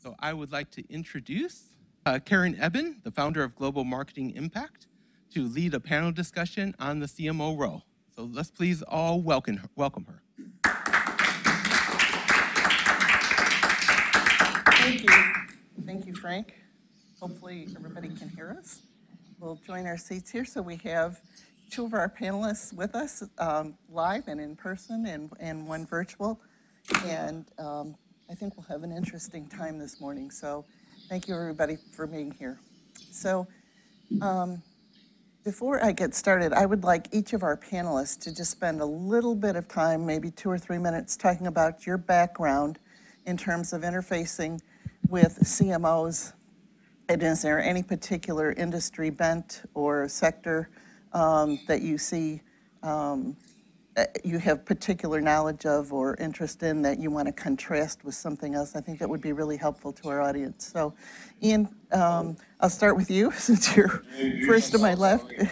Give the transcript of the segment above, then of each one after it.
So I would like to introduce uh, Karen Ebben, the founder of Global Marketing Impact, to lead a panel discussion on the CMO role. So let's please all welcome her. Welcome her. Thank you. Thank you, Frank. Hopefully, everybody can hear us. We'll join our seats here. So we have two of our panelists with us, um, live and in person, and, and one virtual. And um, I think we'll have an interesting time this morning. So thank you, everybody, for being here. So um, before I get started, I would like each of our panelists to just spend a little bit of time, maybe two or three minutes, talking about your background in terms of interfacing with CMOs. And is there any particular industry bent or sector um, that you see um, you have particular knowledge of or interest in that you want to contrast with something else? I think that would be really helpful to our audience. So, Ian, um, I'll start with you since you're first to my left.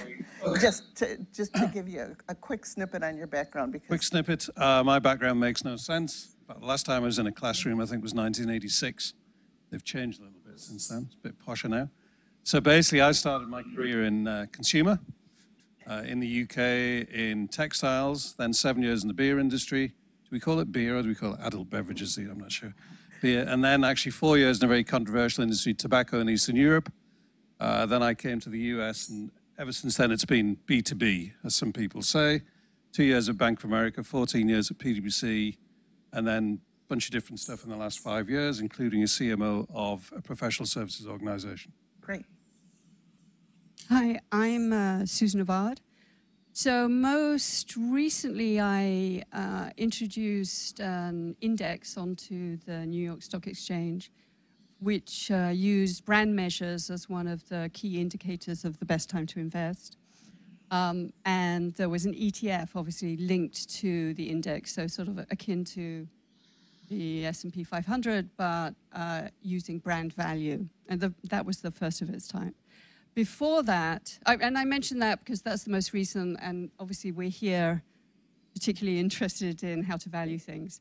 Just to, just to give you a, a quick snippet on your background because Quick snippet. Uh, my background makes no sense. But the last time I was in a classroom, I think was 1986. They've changed a little bit since then. It's a bit posher now. So basically, I started my career in uh, consumer uh, in the UK in textiles, then seven years in the beer industry. Do we call it beer or do we call it adult beverages? I'm not sure. Beer. And then actually four years in a very controversial industry, tobacco in Eastern Europe. Uh, then I came to the US, and ever since then it's been B2B, as some people say. Two years at Bank of America, 14 years at PwC, and then a bunch of different stuff in the last five years, including a CMO of a professional services organization. great. Hi, I'm uh, Susan Avarde. So most recently, I uh, introduced an index onto the New York Stock Exchange, which uh, used brand measures as one of the key indicators of the best time to invest. Um, and there was an ETF, obviously linked to the index, so sort of akin to the S&P 500, but uh, using brand value. And the, that was the first of its type before that, I, and I mentioned that because that's the most recent, and obviously we're here particularly interested in how to value things.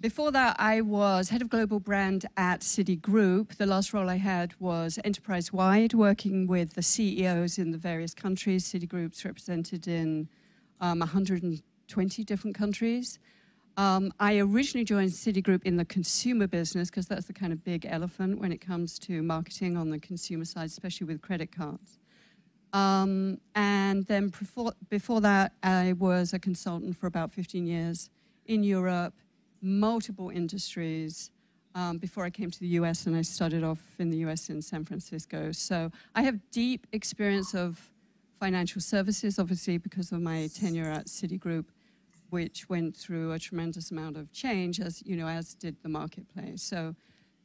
Before that, I was head of global brand at Citigroup. The last role I had was enterprise-wide, working with the CEOs in the various countries. Citigroup's represented in um, 120 different countries. Um, I originally joined Citigroup in the consumer business because that's the kind of big elephant when it comes to marketing on the consumer side, especially with credit cards. Um, and then before, before that, I was a consultant for about 15 years in Europe, multiple industries, um, before I came to the US and I started off in the US in San Francisco. So I have deep experience of financial services, obviously because of my tenure at Citigroup which went through a tremendous amount of change, as you know, as did the marketplace. So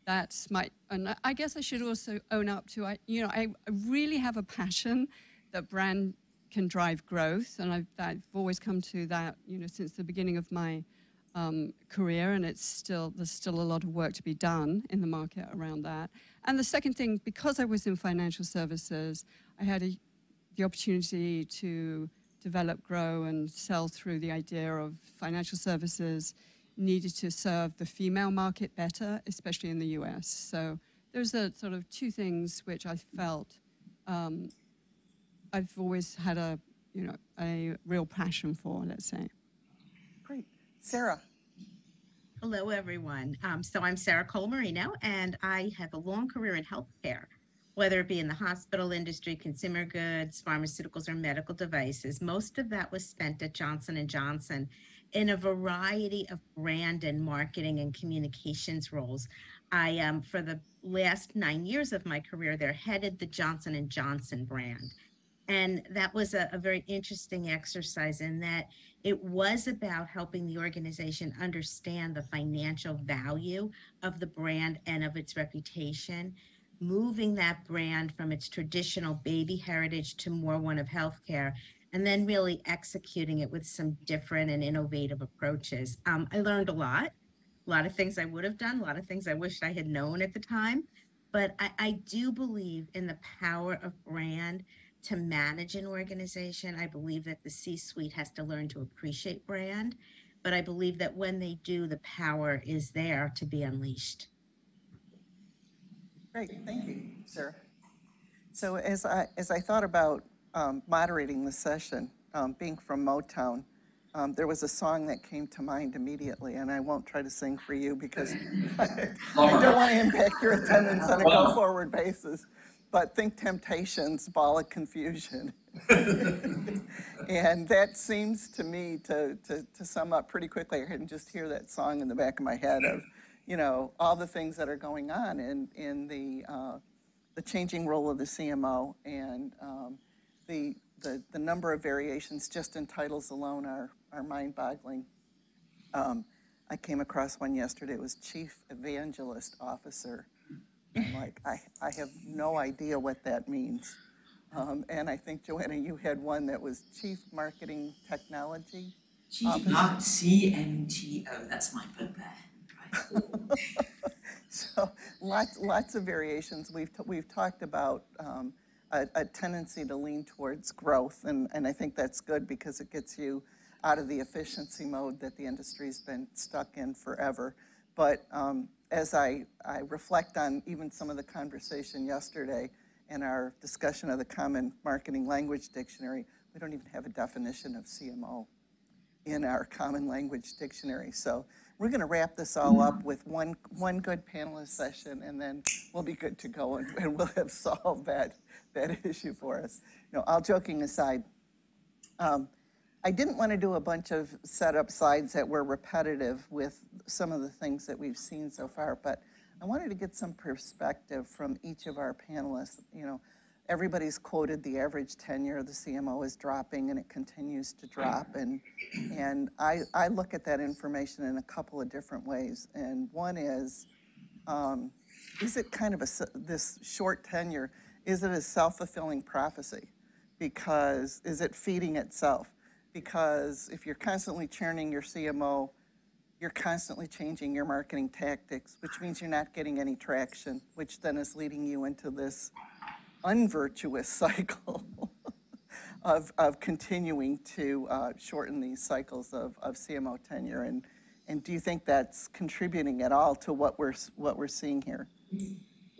that's my, and I guess I should also own up to, I, you know, I really have a passion that brand can drive growth, and I've, I've always come to that, you know, since the beginning of my um, career, and it's still there's still a lot of work to be done in the market around that. And the second thing, because I was in financial services, I had a, the opportunity to develop, grow, and sell through the idea of financial services needed to serve the female market better, especially in the US. So there's a sort of two things which I felt um, I've always had a, you know, a real passion for, let's say. Great. Sarah. Hello, everyone. Um, so I'm Sarah Colamarino, and I have a long career in healthcare whether it be in the hospital industry, consumer goods, pharmaceuticals, or medical devices. Most of that was spent at Johnson & Johnson in a variety of brand and marketing and communications roles. I, um, for the last nine years of my career there, headed the Johnson & Johnson brand. And that was a, a very interesting exercise in that it was about helping the organization understand the financial value of the brand and of its reputation moving that brand from its traditional baby heritage to more one of healthcare, and then really executing it with some different and innovative approaches. Um, I learned a lot, a lot of things I would have done, a lot of things I wished I had known at the time. But I, I do believe in the power of brand to manage an organization. I believe that the C suite has to learn to appreciate brand. But I believe that when they do, the power is there to be unleashed. Great, thank you, Sarah. So as I, as I thought about um, moderating the session, um, being from Motown, um, there was a song that came to mind immediately, and I won't try to sing for you because I don't want to impact your attendance on a go-forward basis. But think Temptations, Ball of Confusion. And that seems to me to, to, to sum up pretty quickly. I can just hear that song in the back of my head of, you know, all the things that are going on in, in the, uh, the changing role of the CMO and um, the, the, the number of variations just in titles alone are, are mind-boggling. Um, I came across one yesterday, it was Chief Evangelist Officer. I'm like, I, I have no idea what that means. Um, And I think, Joanna, you had one that was Chief Marketing Technology. Chief Mark CMTO, that's my bugbear. So lots, lots of variations. We've, we've talked about um, a, a tendency to lean towards growth, and, and I think that's good because it gets you out of the efficiency mode that the industry's been stuck in forever. But um, as I, I reflect on even some of the conversation yesterday and our discussion of the Common Marketing Language Dictionary, we don't even have a definition of CMO in our common language dictionary. So we're going to wrap this all up with one, one good panelist session, and then we'll be good to go, and, and we'll have solved that, that issue for us. No, all joking aside, um, I didn't want to do a bunch of setup slides that were repetitive with some of the things that we've seen so far, but I wanted to get some perspective from each of our panelists. You know, everybody's quoted the average tenure of the CMO is dropping and it continues to drop. And, and I, I look at that information in a couple of different ways. And one is, um, is it kind of a, this short tenure, is it a self-fulfilling prophecy? Because, is it feeding itself? Because if you're constantly churning your CMO, you're constantly changing your marketing tactics, which means you're not getting any traction, which then is leading you into this unvirtuous cycle of, of continuing to uh, shorten these cycles of, of CMO tenure. And, and do you think that's contributing at all to what we're, what we're seeing here?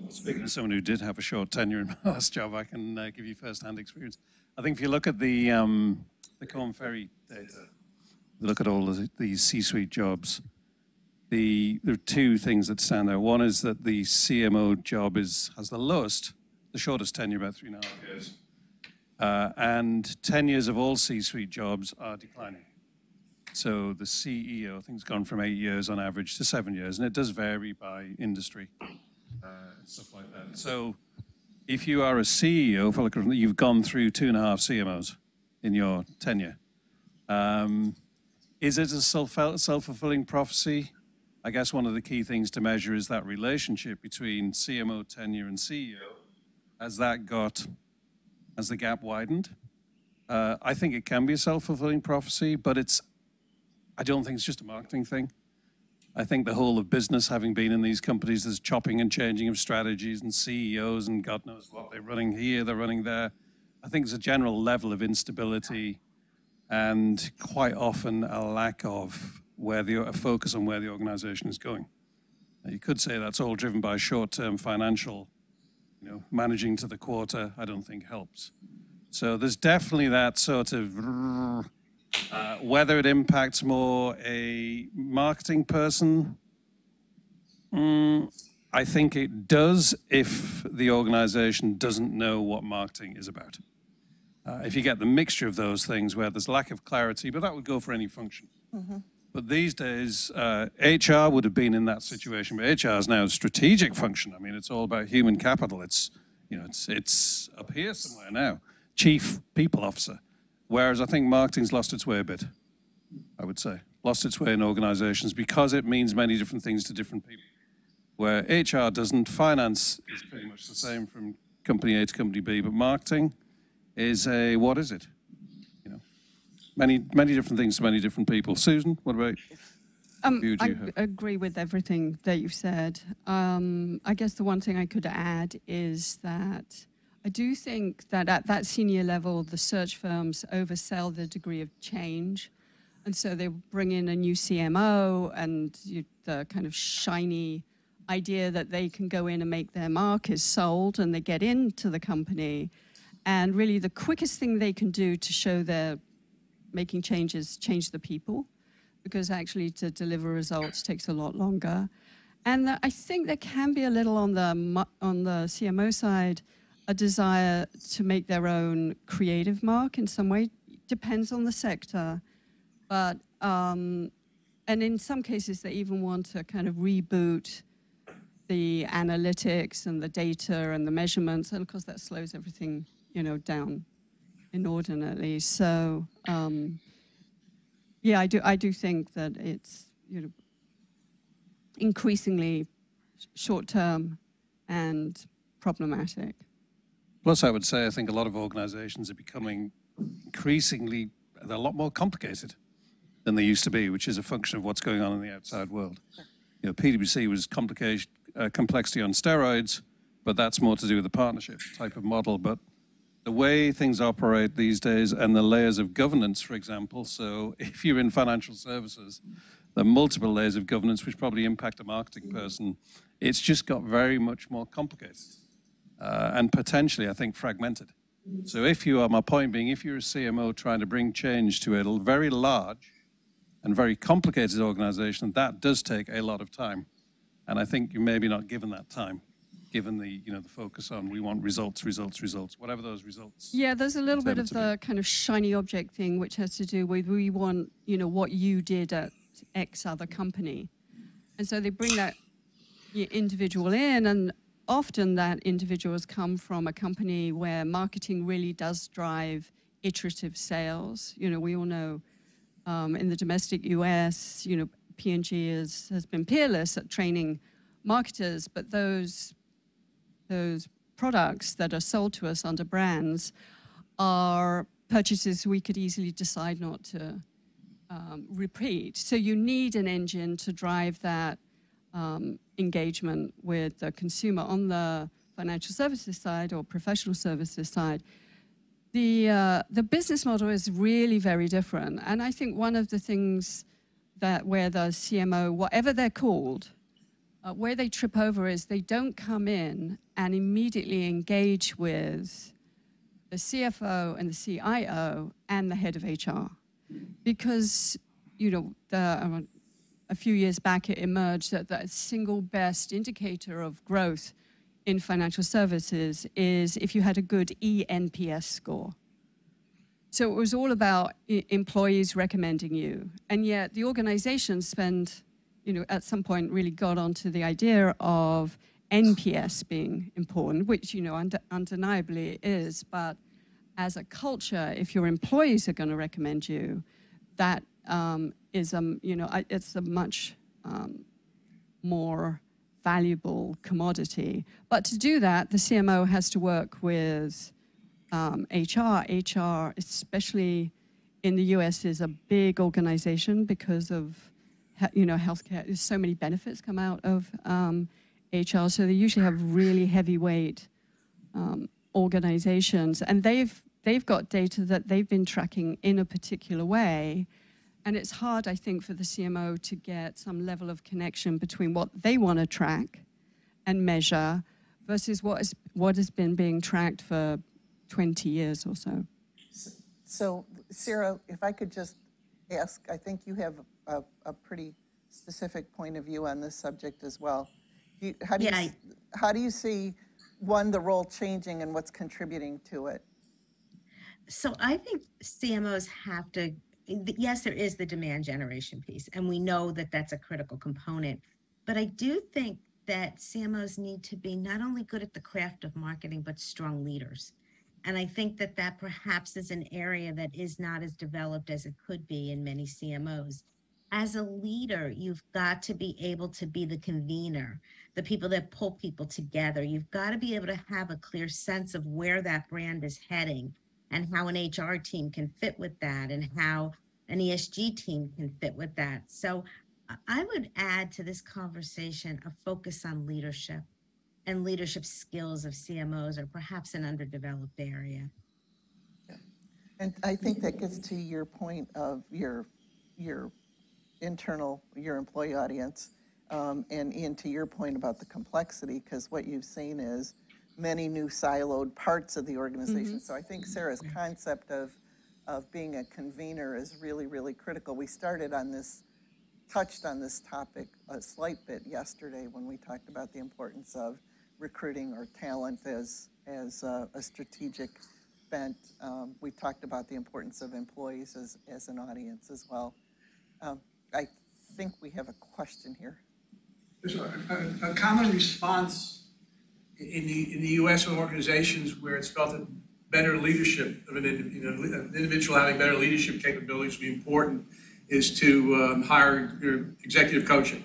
Speaking as someone who did have a short tenure in my last job, I can uh, give you first-hand experience. I think if you look at the um, the Korn Ferry data, look at all of these C-suite jobs, the there are two things that stand out. One is that the CMO job is has the lowest, the shortest tenure, about three and a half years, uh, and tenures of all C-suite jobs are declining. So the CEO, I think, has gone from eight years on average to seven years, and it does vary by industry uh, stuff like that. So if you are a CEO, you've gone through two and a half CMOs in your tenure. Um, is it a self-fulfilling prophecy? I guess one of the key things to measure is that relationship between CMO tenure and CEO. Has that got, as the gap widened? Uh, I think it can be a self-fulfilling prophecy, but it's, I don't think it's just a marketing thing. I think the whole of business, having been in these companies, there's chopping and changing of strategies and CEOs and God knows what they're running here, they're running there. I think there's a general level of instability and quite often a lack of where the a focus on where the organization is going. Now, you could say that's all driven by short-term financial, managing to the quarter. I don't think helps. So there's definitely that sort of uh, whether it impacts more a marketing person, mm, I think it does if the organization doesn't know what marketing is about. Uh, if you get the mixture of those things where there's lack of clarity, but that would go for any function. But these days, uh, HR would have been in that situation, but HR is now a strategic function. I mean, it's all about human capital. It's, you know, it's, it's up here somewhere now, chief people officer. Whereas I think marketing's lost its way a bit, I would say. Lost its way in organizations because it means many different things to different people. Where HR doesn't, finance is pretty much the same from company A to company B, but marketing is a, what is it? Many, many different things to many different people. Susan, what about Um, I you have? agree with everything that you've said. Um, I guess the one thing I could add is that I do think that at that senior level, the search firms oversell the degree of change. And so they bring in a new CMO and you, the kind of shiny idea that they can go in and make their mark is sold and they get into the company. And really, the quickest thing they can do to show they're making changes, change the people, because actually to deliver results takes a lot longer. And the- I think there can be a little on the on the CMO side, a desire to make their own creative mark in some way. Depends on the sector, but um, and in some cases they even want to kind of reboot the analytics and the data and the measurements, and of course that slows everything, you know, down inordinately. So um, yeah, I do. I do think that it's you know increasingly short term and problematic. Plus, I would say I think a lot of organizations are becoming increasingly, they're a lot more complicated than they used to be, which is a function of what's going on in the outside world. You know, PwC was complication, uh, complexity on steroids, but that's more to do with the partnership type of model. But the way things operate these days and the layers of governance, for example, so if you're in financial services, there are multiple layers of governance which probably impact a marketing person. It's just got very much more complicated uh, and potentially, I think, fragmented. So if you are, my point being, if you're a CMO trying to bring change to a very large and very complicated organization, that does take a lot of time. And I think you're maybe not given that time, given the, you know, the focus on we want results, results, results, whatever those results. Yeah, there's a little bit of to be. the kind of shiny object thing, which has to do with we want, you know, what you did at X other company. And so they bring that individual in, and often that individual has come from a company where marketing really does drive iterative sales. You know, we all know um, in the domestic US, you know, P&G is, has been peerless at training marketers, but those those products that are sold to us under brands are purchases we could easily decide not to um, repeat. So you need an engine to drive that um, engagement with the consumer on the financial services side or professional services side. The, uh, the business model is really very different. And I think one of the things that where the CMO, whatever they're called, uh, where they trip over is they don't come in and immediately engage with the CFO and the CIO and the head of HR. Because, you know, the, uh, a few years back it emerged that the single best indicator of growth in financial services is if you had a good ENPS score. So it was all about employees recommending you. And yet the organizations spend, you know, at some point really got onto the idea of NPS being important, which, you know, unde- undeniably is. But as a culture, if your employees are going to recommend you, that um, is, um, you know, it's a much um, more valuable commodity. But to do that, the CMO has to work with um, HR. HR, especially in the US, is a big organization because of you know healthcare. There's so many benefits come out of um, HR, so they usually have really heavyweight um, organizations, and they've they've got data that they've been tracking in a particular way. And it's hard, I think, for the CMO to get some level of connection between what they want to track and measure versus what, is, what has been being tracked for 20 years or so. So Sarah, if I could just ask, I think you have a, a pretty specific point of view on this subject as well. You- How do you, Yeah, s- how do you see, one, the role changing and what's contributing to it? So I think CMOs have to, yes, there is the demand generation piece, and we know that that's a critical component. But I do think that CMOs need to be not only good at the craft of marketing, but strong leaders. And I think that that perhaps is an area that is not as developed as it could be in many CMOs. As a leader, you've got to be able to be the convener, the people that pull people together. You've got to be able to have a clear sense of where that brand is heading and how an HR team can fit with that and how an ESG team can fit with that. So I- would add to this conversation a focus on leadership and leadership skills of CMOs are perhaps an underdeveloped area. And I think that gets to your point of your, your internal, your employee audience. Um, And Ian, to your point about the complexity, because what you've seen is many new siloed parts of the organization. So I think Sarah's concept of, of being a convener is really, really critical. We started on this, touched on this topic a slight bit yesterday when we talked about the importance of recruiting or talent as, as a a strategic bent. Um, We talked about the importance of employees as, as an audience as well. Um, I think we have a question here. There's a, a, a common response in the, in the US from organizations where it's felt that better leadership of an, you know, an individual having better leadership capabilities would be important is to um, hire executive coaching.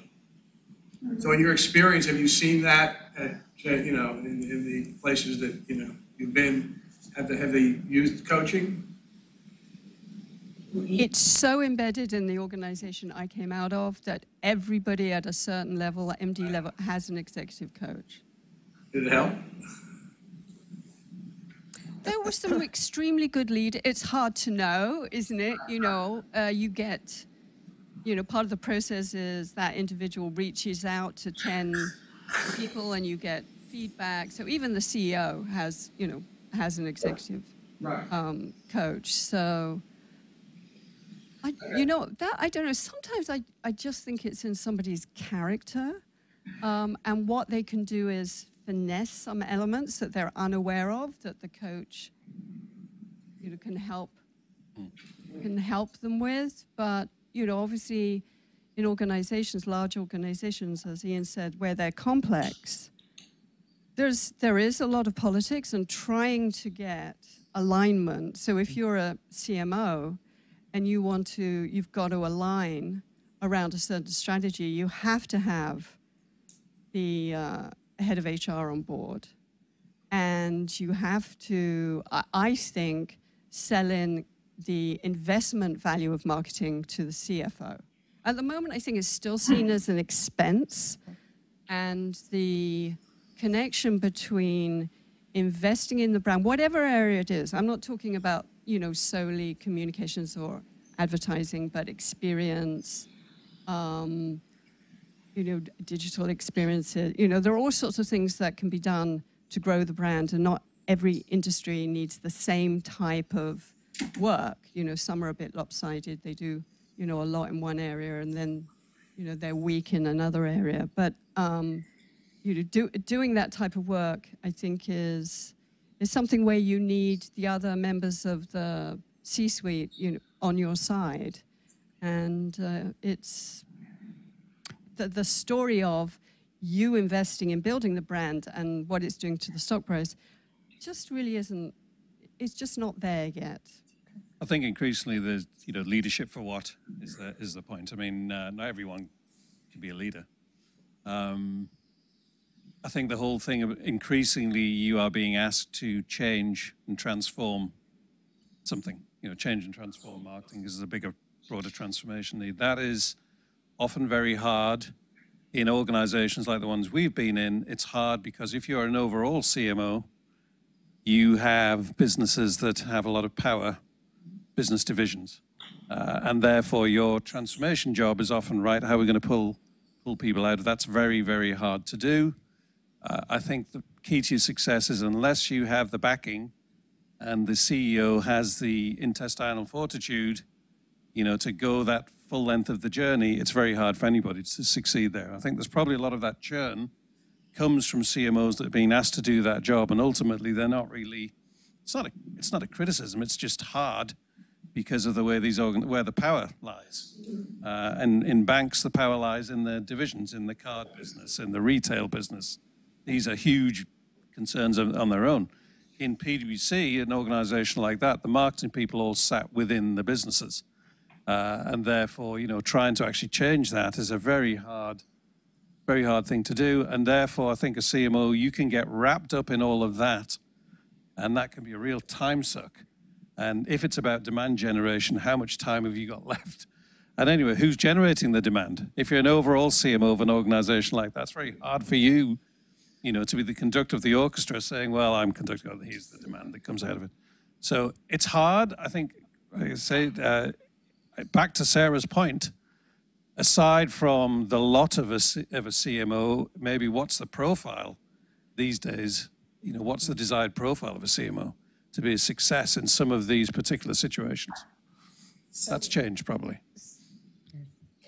So in your experience, have you seen that at, you know, in, in the places that, you know, you've been, have they, have they used coaching? It's so embedded in the organization I came out of that everybody at a certain level, MD level, has an executive coach. Did it help? There were some extremely good lead. It's hard to know, isn't it? You know, uh, you get, you know, part of the process is that individual reaches out to 10 people and you get feedback. So even the CEO has, you know, has an executive Right. um, coach. So, I, you know, that I don't know. Sometimes I, I just think it's in somebody's character, um, and what they can do is finesse some elements that they're unaware of that the coach, you know, can help can help them with. But you know, obviously, in organizations, large organizations, as Ian said, where they're complex, there's there is a lot of politics and trying to get alignment. So if you're a CMO and you want to, you've got to align around a certain strategy, you have to have the uh, head of HR on board, and you have to, I, think, sell in the investment value of marketing to the CFO. At the moment, I think it's still seen as an expense, and the connection between investing in the brand, whatever area it is. I'm not talking about, you know, solely communications or advertising, but experience, um, you know, digital experiences. You know, there are all sorts of things that can be done to grow the brand, and not every industry needs the same type of work. You know, some are a bit lopsided. They do, you know, a lot in one area, and then, you know, they're weak in another area. But um, you know, do, doing that type of work, I think, is is something where you need the other members of the C-suite, you know, on your side, and uh, it's the the story of you investing in building the brand and what it's doing to the stock price just really isn't. It's just not there yet. I think increasingly the you know leadership for what is the is the point. I mean, uh, not everyone can be a leader. Um, I think the whole thing of increasingly you are being asked to change and transform something. You know, change and transform marketing is a bigger, broader transformation need. That is often very hard in organizations like the ones we've been in. It's hard because if you're an overall CMO, you have businesses that have a lot of power business divisions. Uh, and therefore, your transformation job is often right. How are we going to pull pull people out of that's very very hard to do. I think the key to success is unless you have the backing, and the CEO has the intestinal fortitude, you know, to go that full length of the journey. It's very hard for anybody to succeed there. I think there's probably a lot of that churn comes from CMOs that are being asked to do that job, and ultimately they're not really. It's not a. It's not a criticism. It's just hard because of the way these organ, where the power lies. Uh, and in banks, the power lies in the divisions, in the card business, in the retail business. These are huge concerns on, their own. In PwC, an organization like that, the marketing people all sat within the businesses. Uh, and therefore, you know, trying to actually change that is a very hard, very hard thing to do. And therefore, I think a CMO, you can get wrapped up in all of that. And that can be a real time suck. And if it's about demand generation, how much time have you got left? And anyway, who's generating the demand? If you're an overall CMO of an organization like that, it's very hard for you, you know, to be the conductor of the orchestra saying, well, I'm conducting, oh, here's the demand that comes out of it. So it's hard. I think, like I say, uh, back to Sarah's point, aside from the lot of a, C- of a CMO, maybe what's the profile these days? You know, what's the desired profile of a CMO to be a success in some of these particular situations? That's changed probably.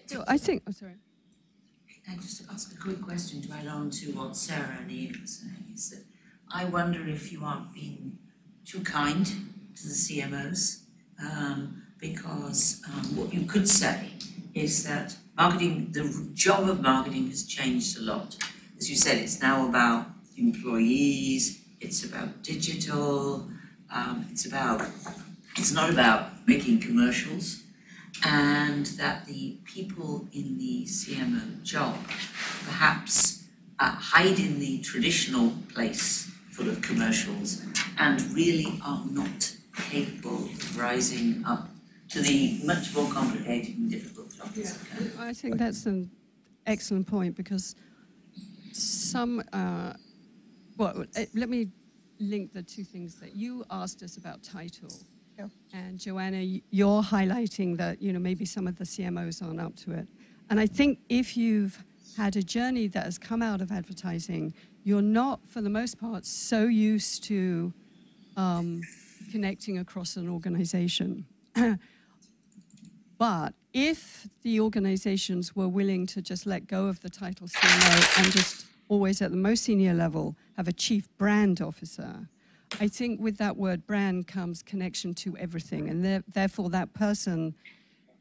So I think, oh, sorry. I just ask a quick question to add on to what Sarah and Ian were saying, is that I wonder if you aren't being too kind to the CMOs, um, because, um, what you could say is that marketing, the job of marketing has changed a lot. As you said, it's now about employees, it's about digital, um, it's about, it's not about making commercials, and that the people in the CMO job perhaps uh, hide in the traditional place full of commercials and really are not capable of rising up to the much more complicated and difficult jobs. I think that's an excellent point because some, uh, well, uh, let me link the two things that you asked us about title. Yeah. And Joanna, you're highlighting that, you know, maybe some of the CMOs aren't up to it. And I think if you've had a journey that has come out of advertising, you're not, for the most part, so used to um, connecting across an organization. But if the organizations were willing to just let go of the title CMO and just always at the most senior level have a chief brand officer, I think with that word brand comes connection to everything. And there- therefore, that person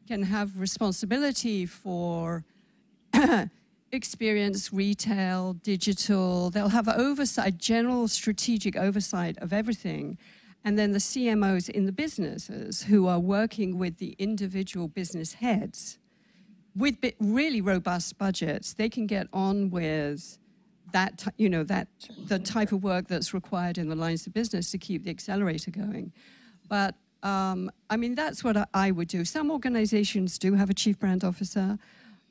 can have responsibility for experience, retail, digital. They'll have oversight, general strategic oversight of everything. And then the CMOs in the businesses who are working with the individual business heads with really robust budgets, they can get on with that, you know, that the type of work that's required in the lines of business to keep the accelerator going. But um, I mean, that's what I, would do. Some organizations do have a chief brand officer,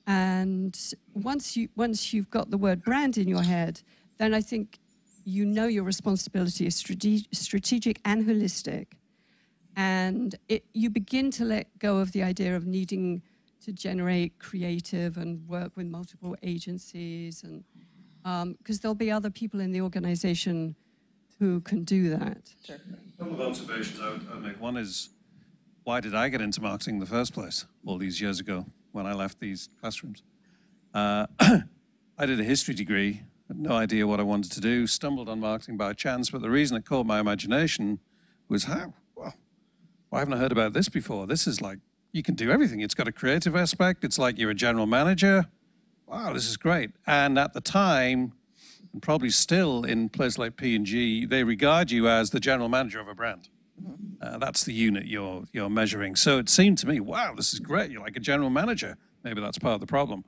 and once you once you've got the word brand in your head, then I think you know your responsibility is strate- strategic and holistic, and it, you begin to let go of the idea of needing to generate creative and work with multiple agencies and because there'll be other people in the organization who can do that. Sure. A couple of observations I would, I would make. One is, why did I get into marketing in the first place all these years ago when I left these classrooms? Uh, I did a history degree, had no idea what I wanted to do, stumbled on marketing by chance, but the reason it caught my imagination was how? Well, why haven't I heard about this before? This is like, you can do everything. It's got a creative aspect. It's like you're a general manager. Wow, this is great. And at the time, and probably still in places like P&G, they regard you as the general manager of a brand. Uh, that's the unit you're you're measuring. So it seemed to me, wow, this is great. You're like a general manager. Maybe that's part of the problem.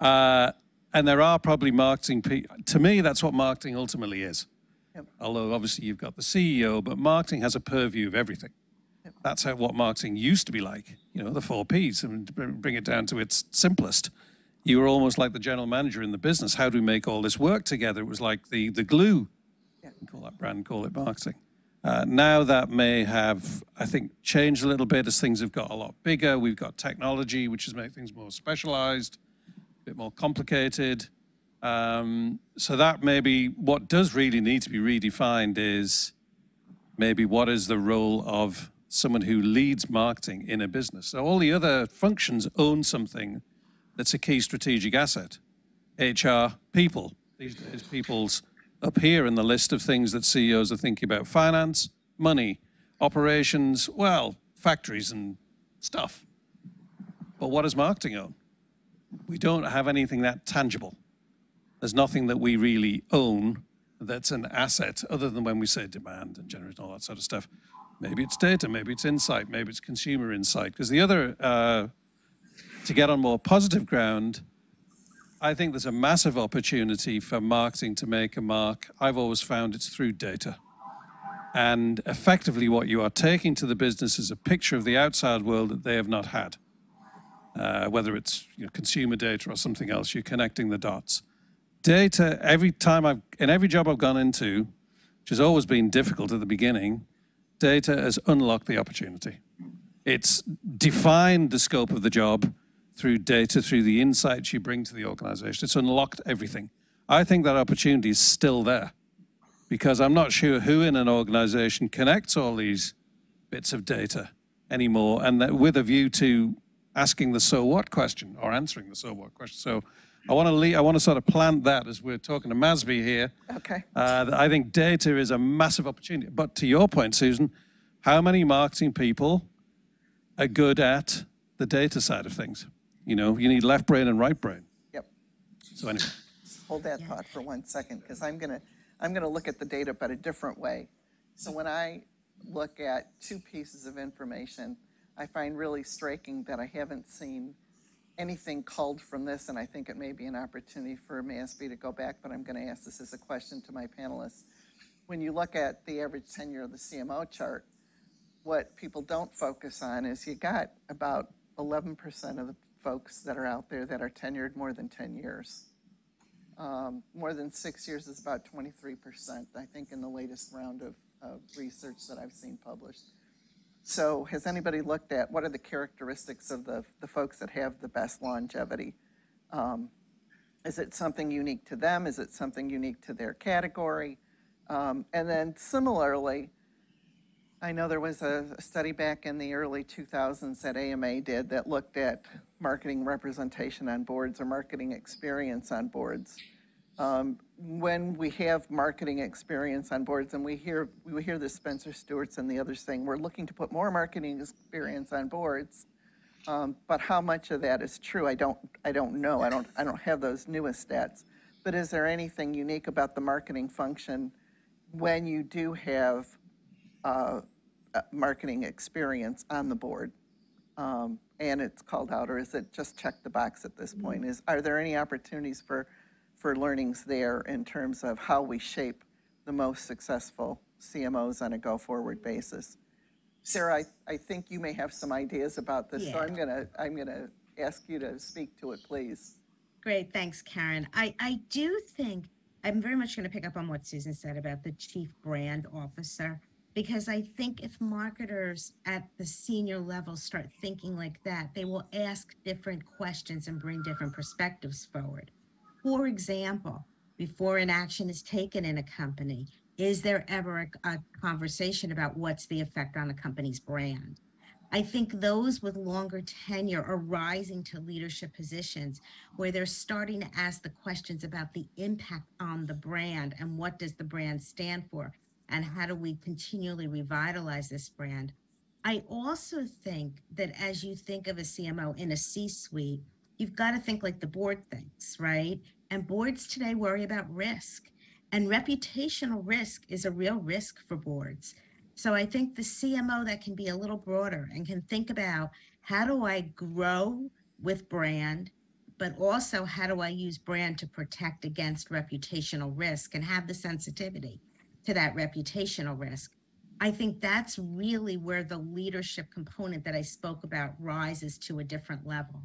Uh, and there are probably marketing. Pe- to me, that's what marketing ultimately is. Yep. Although obviously you've got the CEO, but marketing has a purview of everything. That's how what marketing used to be like. You know, the four Ps, and bring it down to its simplest. You were almost like the general manager in the business. How do we make all this work together? It was like the the glue. Yeah. Call that brand, call it marketing. Uh, now that may have, I think, changed a little bit as things have got a lot bigger. We've got technology, which has made things more specialized, a bit more complicated. Um, so that maybe what does really need to be redefined is maybe what is the role of someone who leads marketing in a business. So all the other functions own something that's a key strategic asset. HR, people. These days, people's up here in the list of things that CEOs are thinking about finance, money, operations, well, factories and stuff. But what does marketing own? We don't have anything that tangible. There's nothing that we really own that's an asset other than when we say demand and generate all that sort of stuff. Maybe it's data, maybe it's insight, maybe it's consumer insight. Because the other, uh, to get on more positive ground, I think there's a massive opportunity for marketing to make a mark. I've always found it's through data. And effectively, what you are taking to the business is a picture of the outside world that they have not had. Uh, whether it's you know, consumer data or something else, you're connecting the dots. Data, every time I've, in every job I've gone into, which has always been difficult at the beginning, data has unlocked the opportunity. It's defined the scope of the job through data, through the insights you bring to the organization. It's unlocked everything. I think that opportunity is still there because I'm not sure who in an organization connects all these bits of data anymore and that with a view to asking the so what question or answering the so what question. So I want to lead, I want to sort of plant that as we're talking to MASB here. Okay. Uh, I think data is a massive opportunity. But to your point, Susan, how many marketing people are good at the data side of things? You know, you need left brain and right brain. Yep. So anyway. Hold that thought for one second, because I'm gonna, I'm gonna look at the data but a different way. So when I look at two pieces of information, I find really striking that I haven't seen anything culled from this, and I think it may be an opportunity for MASB to go back, but I'm gonna ask this as a question to my panelists. When you look at the average tenure of the CMO chart, what people don't focus on is you got about eleven percent of the folks that are out there that are tenured more than ten years. Um, more than six years is about twenty-three percent, I think, in the latest round of, of research that I've seen published. So has anybody looked at what are the characteristics of the, the folks that have the best longevity? Um, Is it something unique to them? Is it something unique to their category? Um, And then similarly, I know there was a study back in the early 2000s that AMA did that looked at marketing representation on boards or marketing experience on boards. Um, When we have marketing experience on boards, and we hear, we hear the Spencer Stuarts and the others saying, we're looking to put more marketing experience on boards. Um, But how much of that is true, I don't, I don't know. I don't, I don't have those newest stats. But is there anything unique about the marketing function when you do have uh, uh, marketing experience on the board? um, And it's called out, or is it just check the box at this point? Is, are there any opportunities for, for learnings there in terms of how we shape the most successful CMOs on a go-forward basis? Sarah, I, I think you may have some ideas about this, so I'm gonna, I'm gonna ask you to speak to it, please. Great, thanks, Karen. I, I do think, I'm very much going to pick up on what Susan said about the chief brand officer, because I think if marketers at the senior level start thinking like that, they will ask different questions and bring different perspectives forward. For example, before an action is taken in a company, is there ever a, a conversation about what's the effect on a company's brand? I think those with longer tenure are rising to leadership positions where they're starting to ask the questions about the impact on the brand and what does the brand stand for and how do we continually revitalize this brand. I also think that as you think of a CMO in a C suite, you've got to think like the board thinks, right? And boards today worry about risk. And reputational risk is a real risk for boards. So I think the CMO that can be a little broader and can think about how do I grow with brand, but also how do I use brand to protect against reputational risk and have the sensitivity to that reputational risk. I think that's really where the leadership component that I spoke about rises to a different level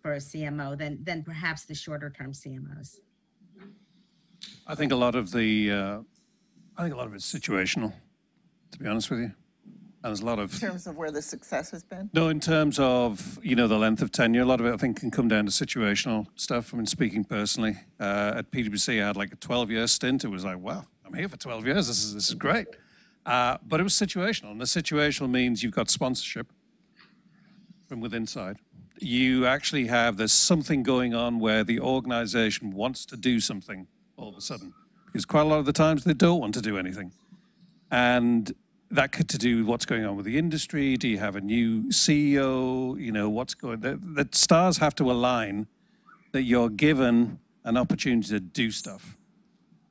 for a CMO than than perhaps the shorter term CMOs. I think a lot of the, uh, I think a lot of it's situational, to be honest with you. And there's a lot of, In terms of where the success has been? no, in terms of, you know, the length of tenure, a lot of it I think can come down to situational stuff. I mean, speaking personally, uh, at PwC, I had like a 12-year stint. It was like, wow, I'm here for 12 years. This is, this is great. Uh, but it was situational. And the situational means you've got sponsorship from within side. You actually have, there's something going on where the organization wants to do something all of a sudden. Because quite a lot of the times they don't want to do anything. And that could to do with what's going on with the industry. Do you have a new CEO? You know, what's going, the, the stars have to align that you're given an opportunity to do stuff.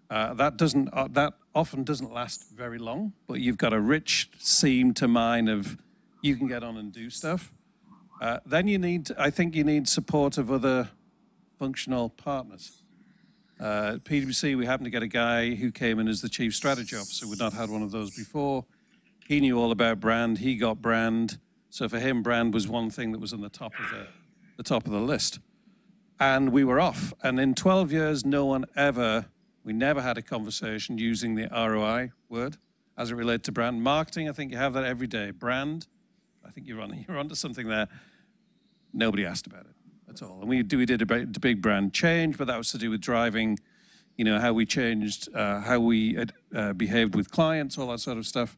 Uh, that doesn't, uh, that often doesn't last very long, but you've got a rich seam to mine of you can get on and do stuff. Uh, then you need, I think you need support of other functional partners. Uh, PwC, we happened to get a guy who came in as the chief strategy officer. We'd not had one of those before. He knew all about brand. He got brand. So for him, brand was one thing that was on the top of the, the top of the list. And we were off. And in 12 years, no one ever, we never had a conversation using the ROI word as it related to brand. Marketing, I think you have that every day. Brand, I think you're on, you're onto something there. Nobody asked about it. That's all. And we, do, we did a big brand change, but that was to do with driving, you know, how we changed, uh, how we uh, behaved with clients, all that sort of stuff.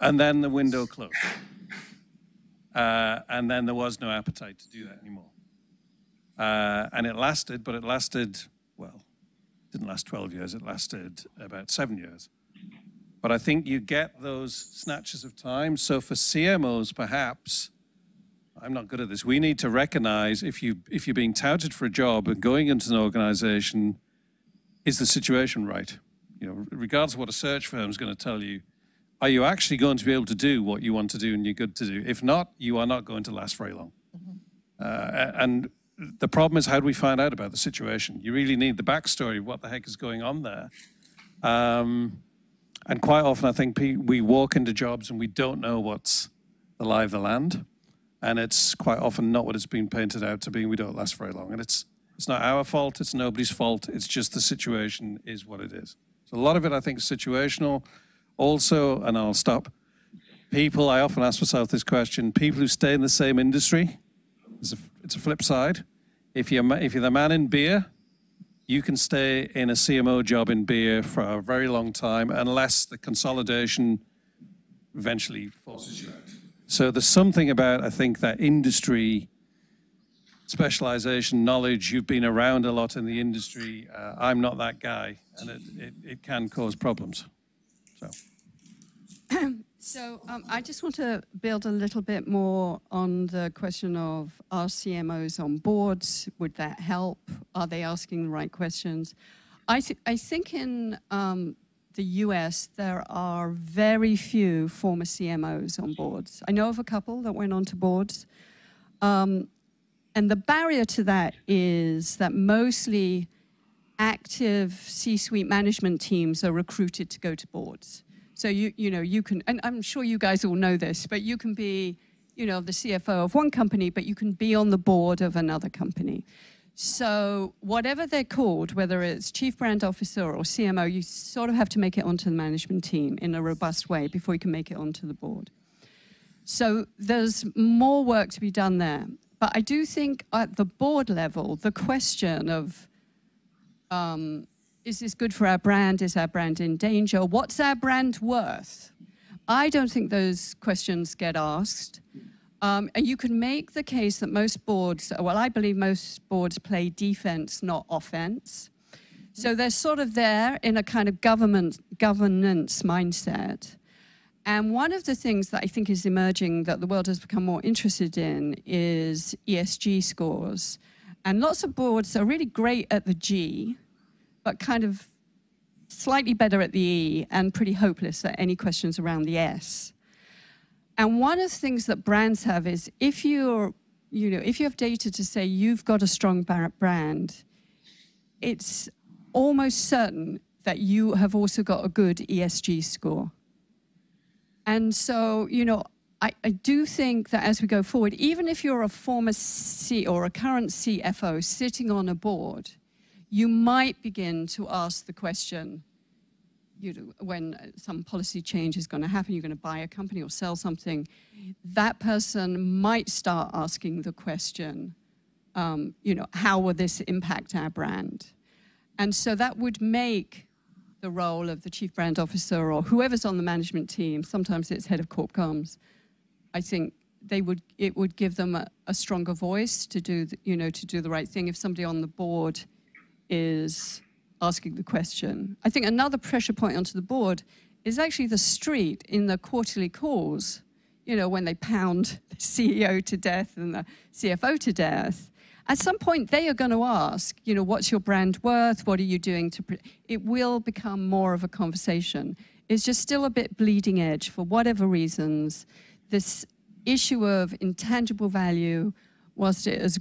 And then the window closed. Uh, and then there was no appetite to do that anymore. Uh, and it lasted, but it lasted, didn't last 12 years, it lasted about seven years. But I think you get those snatches of time. So for CMOs, perhaps, I'm not good at this. We need to recognize if you if you're being touted for a job and going into an organization, is the situation right? You know, regardless of what a search firm is going to tell you, are you actually going to be able to do what you want to do and you're good to do? If not, you are not going to last very long. Uh, and the problem is, how do we find out about the situation? You really need the backstory of what the heck is going on there. Um, and quite often, I think we walk into jobs and we don't know what's the lie of the land. And it's quite often not what it's been painted out to be. We don't last very long. And it's, it's not our fault. It's nobody's fault. It's just the situation is what it is. So a lot of it, I think, is situational. Also, and I'll stop, people, I often ask myself this question, people who stay in the same industry, it's a, it's a flip side. If you're, if you're the man in beer, you can stay in a CMO job in beer for a very long time unless the consolidation eventually forces you out. So there's something about, I think, that industry specialization, knowledge. You've been around a lot in the industry. Uh, I'm not that guy, and it, it, it can cause problems. So. So um, I just want to build a little bit more on the question of are CMOs on boards? Would that help? Are they asking the right questions? I, th- I think in um, the US, there are very few former CMOs on boards. I know of a couple that went onto boards. Um, and the barrier to that is that mostly active C-suite management teams are recruited to go to boards. So you you know you can, and I'm sure you guys all know this, but you can be, you know, the CFO of one company, but you can be on the board of another company. So whatever they're called, whether it's chief brand officer or CMO, you sort of have to make it onto the management team in a robust way before you can make it onto the board. So there's more work to be done there. But I do think at the board level, the question of um, is this good for our brand? Is our brand in danger? What's our brand worth? I don't think those questions get asked. Um, and you can make the case that most boards, well, I believe most boards play defense, not offense. So they're sort of there in a kind of government governance mindset. And one of the things that I think is emerging that the world has become more interested in is ESG scores. And lots of boards are really great at the G, but kind of slightly better at the E and pretty hopeless at any questions around the S. And one of the things that brands have is if you're, you know, if you have data to say you've got a strong brand, it's almost certain that you have also got a good ESG score. And so, you know, I, I do think that as we go forward, even if you're a former C or a current CFO sitting on a board, you might begin to ask the question, you know, when some policy change is going to happen, you're going to buy a company or sell something, that person might start asking the question, um, you know, how will this impact our brand? And so that would make the role of the chief brand officer or whoever's on the management team, sometimes it's head of corp comms, I think they would, it would give them a, a stronger voice to do, the, you know, to do the right thing. If somebody on the board is asking the question. I think another pressure point onto the board is actually the street in the quarterly calls, you know, when they pound the CEO to death and the CFO to death. At some point, they are going to ask, you know, what's your brand worth? What are you doing to. It will become more of a conversation. It's just still a bit bleeding edge for whatever reasons. This issue of intangible value, whilst it has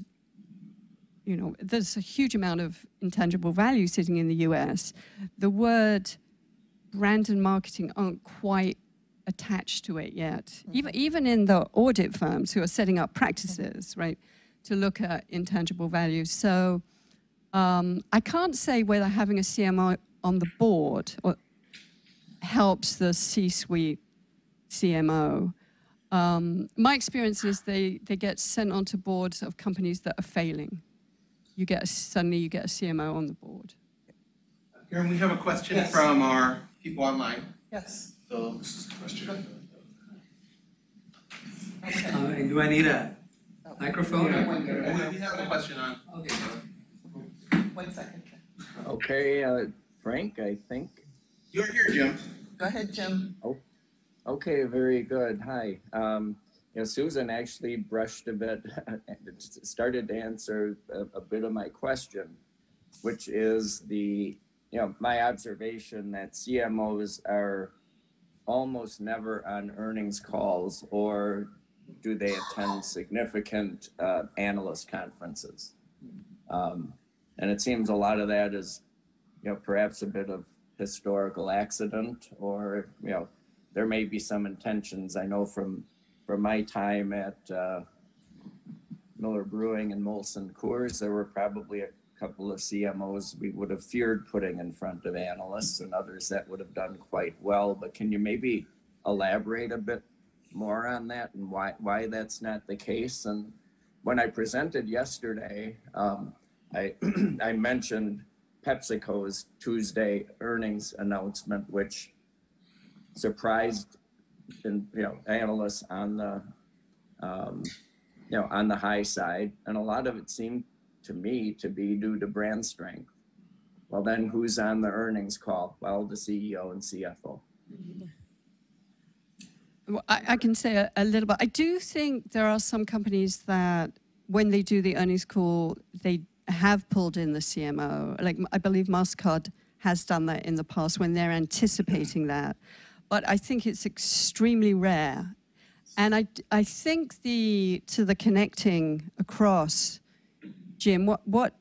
you know, there's a huge amount of intangible value sitting in the US. The word brand and marketing aren't quite attached to it yet. Mm-hmm. Even, even in the audit firms who are setting up practices, mm-hmm. right, to look at intangible value. So um, I can't say whether having a CMO on the board or helps the C-suite CMO. Um, my experience is they, they get sent onto boards of companies that are failing. You get a, suddenly you get a CMO on the board. Karen, we have a question Yes. from our people online. Yes. So this is a question. Okay. Uh, and do I need a microphone? or- we have a question on. Okay. One second. Okay, uh, Frank, I think. You're here, Jim. Go ahead, Jim. Oh, Okay, very good. Hi. Um, you know, Susan actually brushed a bit, started to answer a, a bit of my question, which is the, you know, my observation that CMOs are almost never on earnings calls or do they attend significant uh, analyst conferences? Um, and it seems a lot of that is, you know, perhaps a bit of historical accident or, you know, there may be some intentions. I know from, from my time at uh, Miller Brewing and Molson Coors, there were probably a couple of CMOs we would have feared putting in front of analysts and others that would have done quite well. But can you maybe elaborate a bit more on that and why, why that's not the case? And when I presented yesterday, um, I, I mentioned PepsiCo's Tuesday earnings announcement, which surprised, and, you know, analysts on the, um, you know, on the high side. And a lot of it seemed to me to be due to brand strength. Well, then who's on the earnings call? Well, the CEO and CFO. Well, I, I can say a, a little bit. I do think there are some companies that, when they do the earnings call, they have pulled in the CMO. Like I believe Mastercard has done that in the past when they're anticipating that. But I think it's extremely rare. And I, I think the to the connecting across, Jim. What what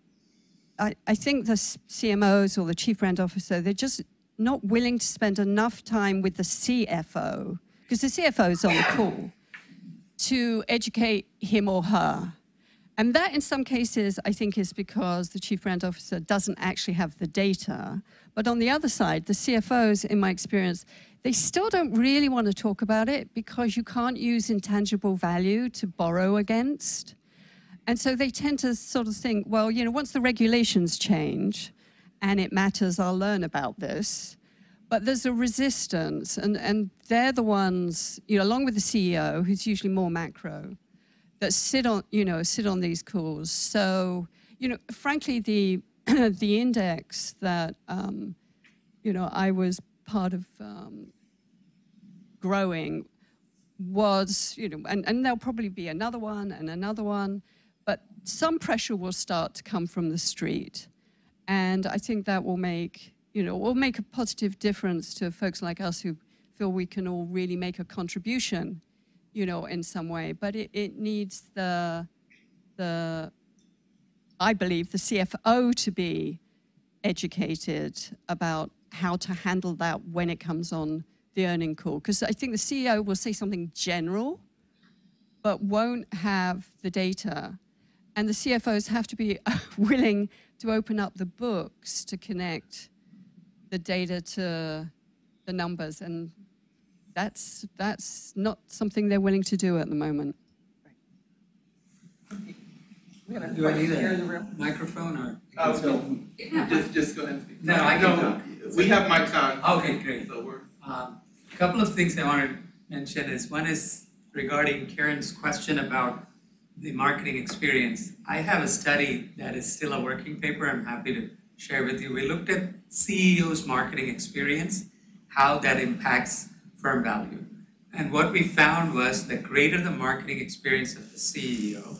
I, I think the CMOs or the chief brand officer they're just not willing to spend enough time with the CFO because the CFO is on the call to educate him or her. And that, in some cases, I think is because the chief brand officer doesn't actually have the data. But on the other side, the CFOs, in my experience, they still don't really want to talk about it because you can't use intangible value to borrow against. And so they tend to sort of think, well, you know, once the regulations change and it matters, I'll learn about this. But there's a resistance, and, and they're the ones, you know, along with the CEO, who's usually more macro, that sit on, you know, sit on these calls. So, you know, frankly, the the index that, um, you know, I was part of um, growing was, you know, and, and there'll probably be another one and another one, but some pressure will start to come from the street. And I think that will make, you know, will make a positive difference to folks like us who feel we can all really make a contribution, you know, in some way. But it, it needs the, the, I believe, the CFO to be educated about how to handle that when it comes on the earning call. Because I think the CEO will say something general, but won't have the data. And the CFOs have to be willing to open up the books to connect the data to the numbers. And that's, that's not something they're willing to do at the moment. We Do I need question here the a microphone or? Oh, no, just, just go ahead and speak. No, I can talk. We have mics on. Okay, great. So we're. Um, A couple of things I want to mention is, one is regarding Karen's question about the marketing experience. I have a study that is still a working paper I'm happy to share with you. We looked at CEO's marketing experience, how that impacts firm value. And what we found was the greater the marketing experience of the CEO,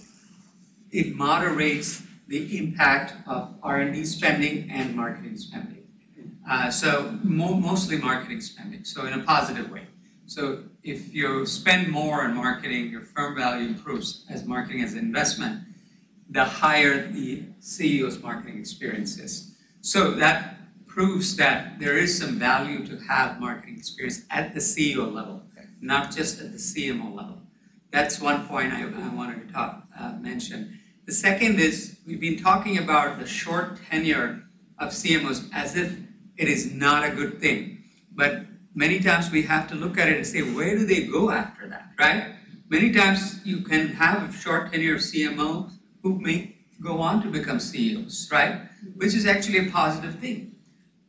it moderates the impact of R and D spending and marketing spending. Uh, so mo- mostly marketing spending, so in a positive way. So if you spend more on marketing, your firm value improves as marketing as an investment, the higher the CEO's marketing experience is. So that proves that there is some value to have marketing experience at the CEO level, not just at the CMO level. That's one point I, I wanted to talk, uh, mention. The second is, we've been talking about the short tenure of CMOs as if it is not a good thing. But many times we have to look at it and say, where do they go after that, right? Many times you can have a short tenure of CMO who may go on to become CEOs, right? Which is actually a positive thing.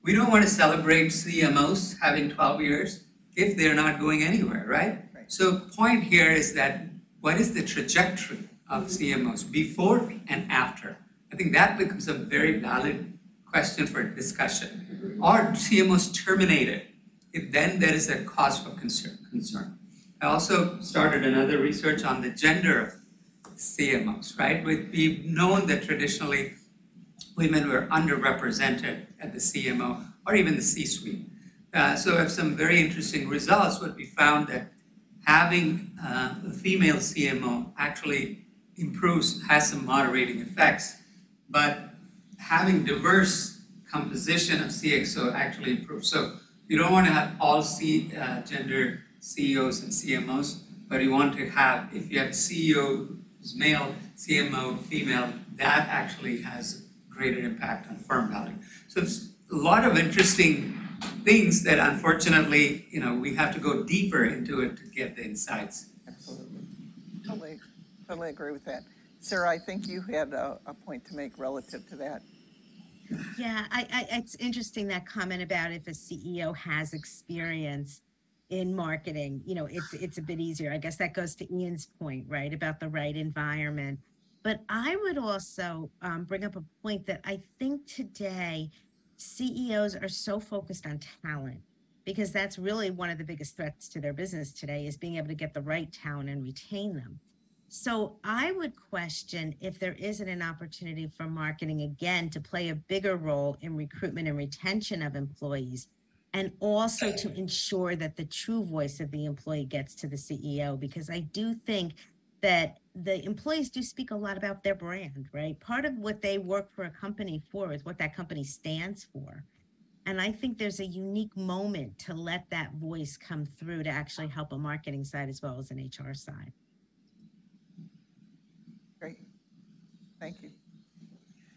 We don't want to celebrate CMOs having 12 years if they're not going anywhere, right? Right. So point here is that what is the trajectory of CMOs before and after? I think that becomes a very valid question for discussion. Are CMOs terminated? If then there is a cause for concern. concern. I also started another research on the gender of CMOs, right? We- We've known that traditionally women were underrepresented at the CMO or even the C-suite. Uh, so we have some very interesting results. What we found that having uh, a female CMO actually improves, has some moderating effects, but having diverse composition of CXO actually improves. So you don't want to have all C, uh, gender CEOs and CMOs, but you want to have, if you have a CEO who's male, CMO female, that actually has greater impact on firm value. So it's a lot of interesting things that unfortunately, you know, we have to go deeper into it to get the insights. Absolutely. Totally, totally agree with that. Sarah, I think you had a, a point to make relative to that. Yeah, I, I, it's interesting that comment about if a CEO has experience in marketing, you know, it's, it's a bit easier. I guess that goes to Ian's point, right, about the right environment. But I would also um, bring up a point that I think today CEOs are so focused on talent because that's really one of the biggest threats to their business today is being able to get the right talent and retain them. So I would question if there isn't an opportunity for marketing again to play a bigger role in recruitment and retention of employees and also to ensure that the true voice of the employee gets to the CEO because I do think that the employees do speak a lot about their brand, right? Part of what they work for a company for is what that company stands for. And I think there's a unique moment to let that voice come through to actually help a marketing side as well as an HR side. Great, thank you.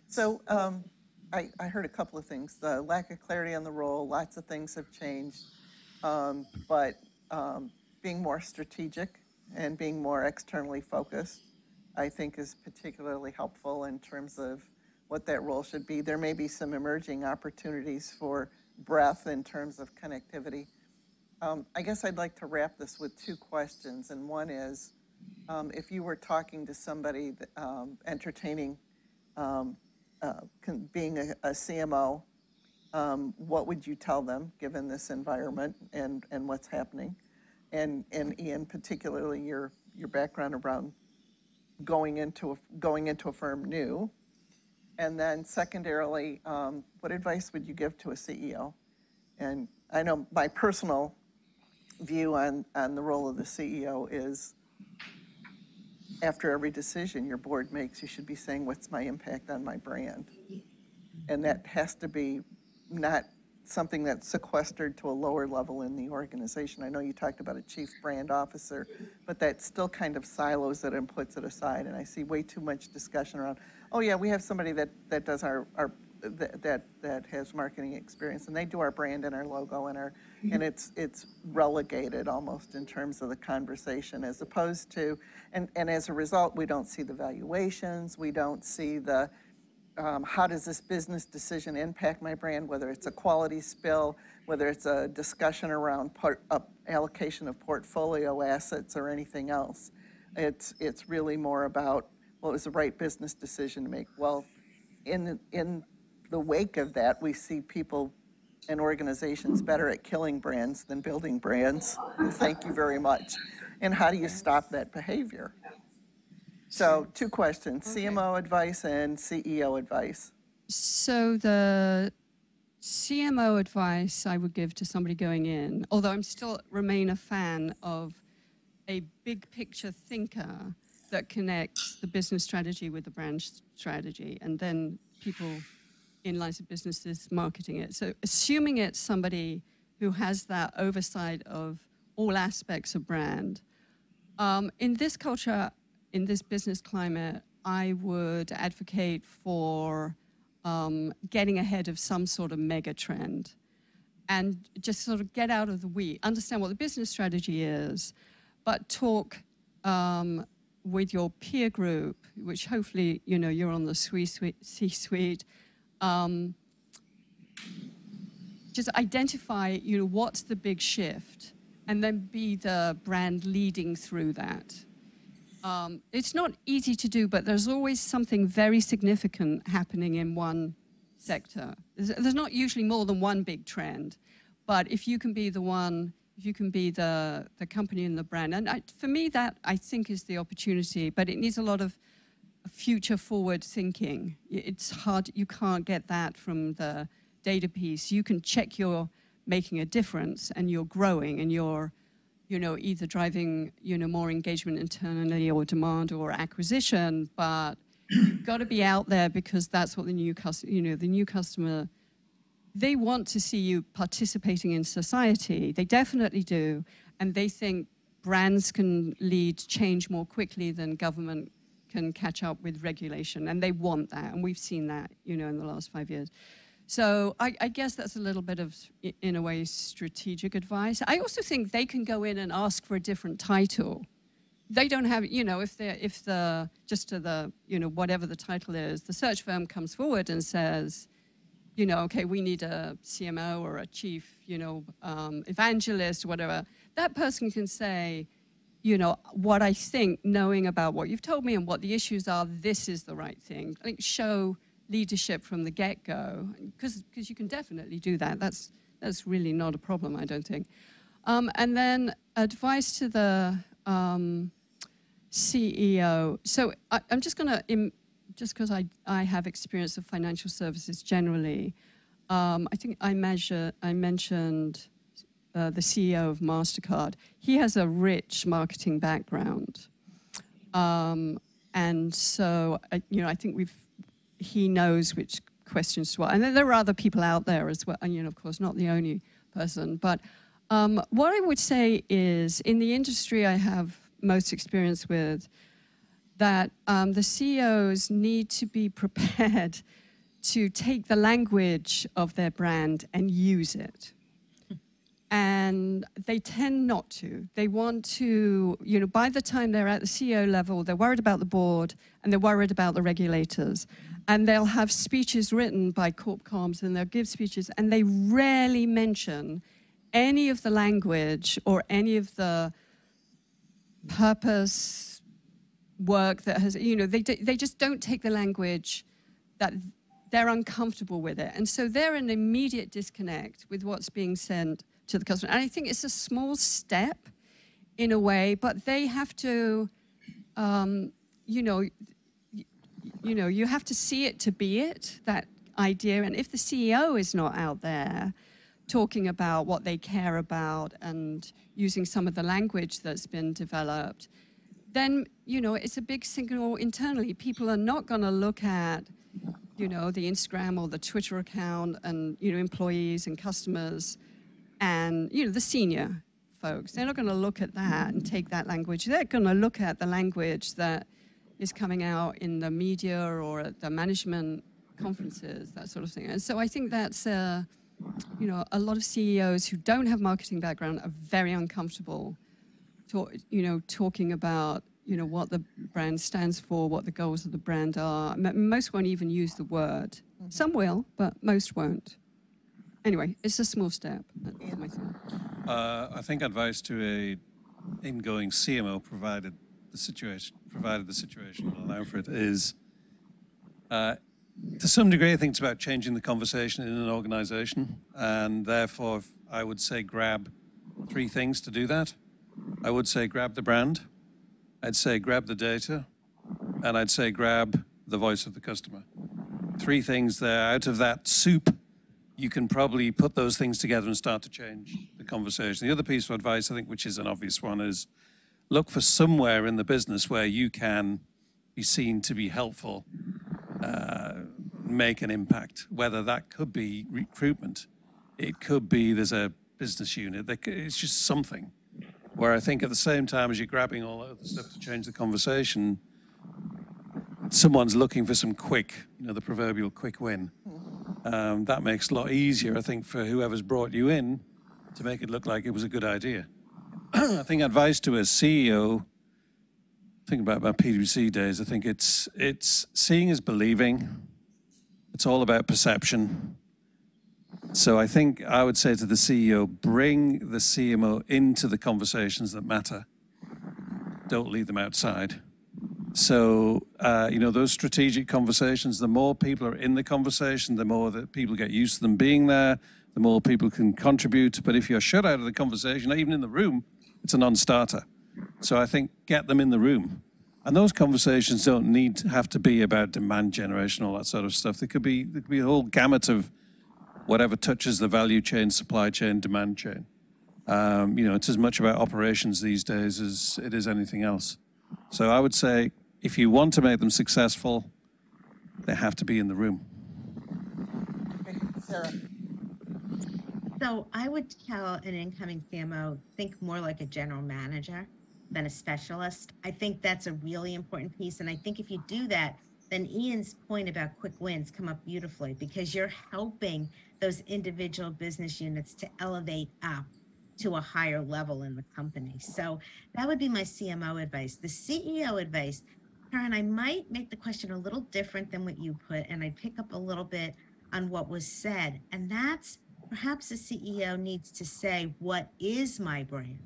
So um, I, I heard a couple of things. The lack of clarity on the role, lots of things have changed. Um, But um, being more strategic and being more externally focused, I think is particularly helpful in terms of what that role should be. There may be some emerging opportunities for breadth in terms of connectivity. Um, I guess I'd like to wrap this with two questions, and one is, um, if you were talking to somebody, um, entertaining, um, uh, con- being a, a CMO, um, what would you tell them, given this environment and, and what's happening? And, and Ian, particularly your, your background around going into, a going into a firm new. And then secondarily, um, what advice would you give to a CEO? And I know my personal view on, on the role of the CEO is after every decision your board makes, you should be saying, what's my impact on my brand? And that has to be not something that's sequestered to a lower level in the organization. I know you talked about a chief brand officer, but that still kind of silos it and puts it aside. And I see way too much discussion around, oh yeah, we have somebody that, that does our, our, that, that, that has marketing experience and they do our brand and our logo and our, and it's, it's relegated almost in terms of the conversation as opposed to, and, and as a result, we don't see the valuations, we don't see the, um, how does this business decision impact my brand, whether it's a quality spill, whether it's a discussion around part, uh, allocation of portfolio assets or anything else. It's, it's really more about what was the right business decision to make. Well, in, in the wake of that, we see people and organizations better at killing brands than building brands. Thank you very much. And how do you stop that behavior? So two questions, CMO advice and CEO advice. So the CMO advice I would give to somebody going in, although I'm still remain a fan of a big picture thinker that connects the business strategy with the brand strategy, and then people in lines of businesses marketing it. So assuming it's somebody who has that oversight of all aspects of brand, um, in this culture, in this business climate, I would advocate for um, getting ahead of some sort of mega trend and just sort of get out of the weed, understand what the business strategy is, but talk um, with your peer group, which hopefully, you know, you're on the C-suite, um, just identify, you know, what's the big shift, and then be the brand leading through that. Um, it's not easy to do, but there's always something very significant happening in one sector. There's, there's not usually more than one big trend, but if you can be the one, if you can be the, the company and the brand, and I, for me that I think is the opportunity, but it needs a lot of future forward thinking. It's hard, you can't get that from the data piece. You can check you're making a difference and you're growing and you're you know, either driving, you know, more engagement internally or demand or acquisition, but you've got to be out there because that's what the new customer, you know, the new customer, they want to see you participating in society. They definitely do. And they think brands can lead change more quickly than government can catch up with regulation. And they want that. And we've seen that, you know, in the last five years. So I, I, guess that's a little bit of, in a way, strategic advice. I also think they can go in and ask for a different title. They don't have, you know, if they if the just to the, you know, whatever the title is, the search firm comes forward and says, you know, okay, we need a CMO or a chief, you know, um, evangelist whatever. That person can say, you know, what I think, knowing about what you've told me and what the issues are, this is the right thing. I think show leadership from the get-go, because you can definitely do that. That's, that's really not a problem, I don't think. Um, and then advice to the um, CEO. So I, am just going to, just because I, I have experience of financial services generally, um, I think I, measure, I mentioned uh, the CEO of MasterCard. He has a rich marketing background. Um, and so, I, you know, I think we've he knows which questions to ask. And there are other people out there as well, and you know, of course, not the only person. But um, what I would say is, in the industry I have most experience with, that um, the CEOs need to be prepared to take the language of their brand and use it and they tend not to. They want to, you know, by the time they're at the CEO level, they're worried about the board and they're worried about the regulators. And they'll have speeches written by corp comms and they'll give speeches and they rarely mention any of the language or any of the purpose work that has, you know, they, they just don't take the language that they're uncomfortable with it. And so they're an immediate disconnect with what's being sent to the customer. And I think it's a small step in a way, but they have to, um, you know, you know, you have to see it to be it, that idea. And if the CEO is not out there talking about what they care about and using some of the language that's been developed, then, you know, it's a big signal internally. People are not going to look at, you know, the Instagram or the Twitter account and, you know, employees and customers and you know the senior folks. They're not going to look at that and take that language. They're going to look at the language that is coming out in the media or at the management conferences, that sort of thing. And so I think that's, uh, you know, a lot of CEOs who don't have marketing background are very uncomfortable, talk, you know, talking about, you know, what the brand stands for, what the goals of the brand are. Most won't even use the word. Mm -hmm. Some will, but most won't anyway, it's a small step. Uh, I think advice to a ingoing CMO, provided the situation, provided the situation will allow for it, is uh, to some degree, I think it's about changing the conversation in an organization. And therefore, I would say grab three things to do that. I would say grab the brand. I'd say grab the data. And I'd say grab the voice of the customer. Three things there out of that soup you can probably put those things together and start to change the conversation. The other piece of advice, I think, which is an obvious one, is look for somewhere in the business where you can be seen to be helpful, uh, make an impact, whether that could be recruitment, it could be there's a business unit, it's just something where I think at the same time as you're grabbing all the stuff to change the conversation, someone's looking for some quick, you know, the proverbial quick win. Um, that makes it a lot easier, I think, for whoever's brought you in to make it look like it was a good idea. I think advice to a CEO, think about my PwC days, I think it's, it's seeing is believing. It's all about perception. So I think I would say to the CEO, bring the CMO into the conversations that matter. Don't leave them outside. So, uh, you know, those strategic conversations, the more people are in the conversation, the more that people get used to them being there, the more people can contribute. But if you're shut out of the conversation, even in the room, it's a non-starter. So I think get them in the room. And those conversations don't need to have to be about demand generation, all that sort of stuff. There could be, there could be a whole gamut of whatever touches the value chain, supply chain, demand chain. Um, you know, it's as much about operations these days as it is anything else. So I would say if you want to make them successful, they have to be in the room. Sarah? So I would tell an incoming CMO, think more like a general manager than a specialist. I think that's a really important piece. And I think if you do that, then Ian's point about quick wins come up beautifully because you're helping those individual business units to elevate up to a higher level in the company. So that would be my CMO advice. The CEO advice, Karen, I might make the question a little different than what you put, and I'd pick up a little bit on what was said. And that's perhaps the CEO needs to say, What is my brand?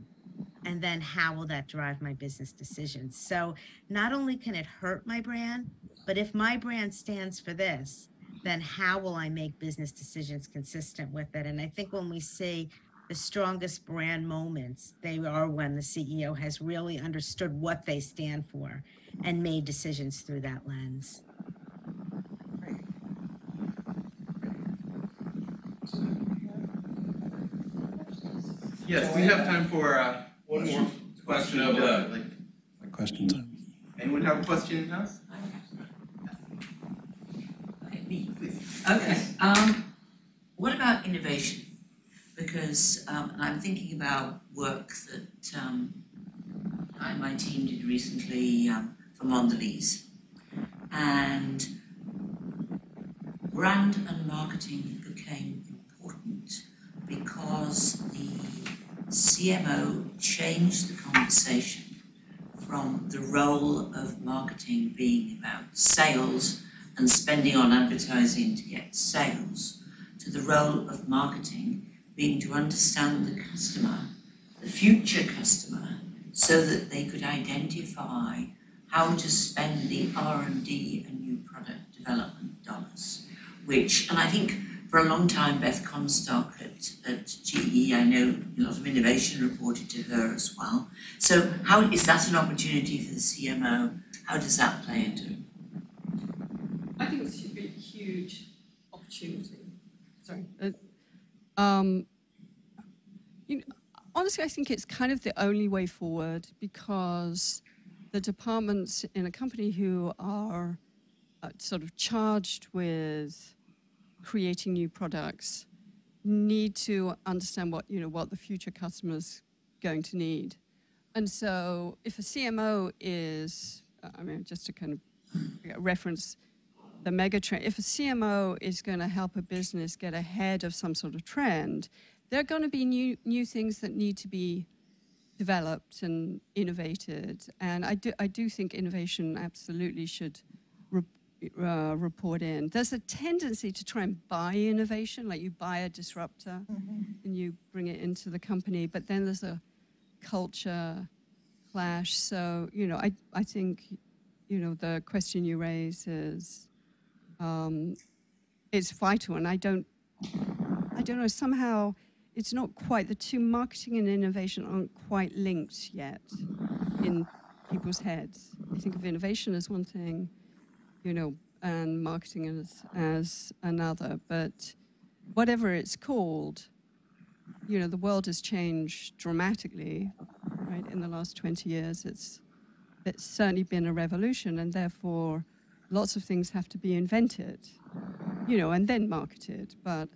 And then how will that drive my business decisions? So not only can it hurt my brand, but if my brand stands for this, then how will I make business decisions consistent with it? And I think when we see the strongest brand moments, they are when the CEO has really understood what they stand for and made decisions through that lens. Yes, we have time for uh, one more question of, uh, like, Question time. anyone have a question in house? Okay, me. Okay, um, what about innovation? Because, um, and I'm thinking about work that, um, I and my team did recently, um, for Mondelez. And brand and marketing became important because the CMO changed the conversation from the role of marketing being about sales and spending on advertising to get sales to the role of marketing being to understand the customer, the future customer, so that they could identify how to spend the R&D and new product development dollars. Which, and I think for a long time, Beth Comstock at, at GE, I know a lot of innovation reported to her as well. So how is that an opportunity for the CMO? How does that play into it? I think this should be a huge opportunity. Sorry. Uh, um, you know, honestly, I think it's kind of the only way forward because the departments in a company who are uh, sort of charged with creating new products need to understand what you know what the future customers going to need. And so, if a CMO is, I mean, just to kind of reference the mega trend, if a CMO is going to help a business get ahead of some sort of trend, there are going to be new new things that need to be developed and innovated. And I do I do think innovation absolutely should re, uh, report in. There's a tendency to try and buy innovation, like you buy a disruptor and you bring it into the company, but then there's a culture clash. So you know, I I think you know the question you raise is um, it's vital, and I don't, I don't know. Somehow, it's not quite the two marketing and innovation aren't quite linked yet in people's heads. You think of innovation as one thing, you know, and marketing as as another. But whatever it's called, you know, the world has changed dramatically, right? In the last 20 years, it's it's certainly been a revolution, and therefore lots of things have to be invented, you know, and then marketed, but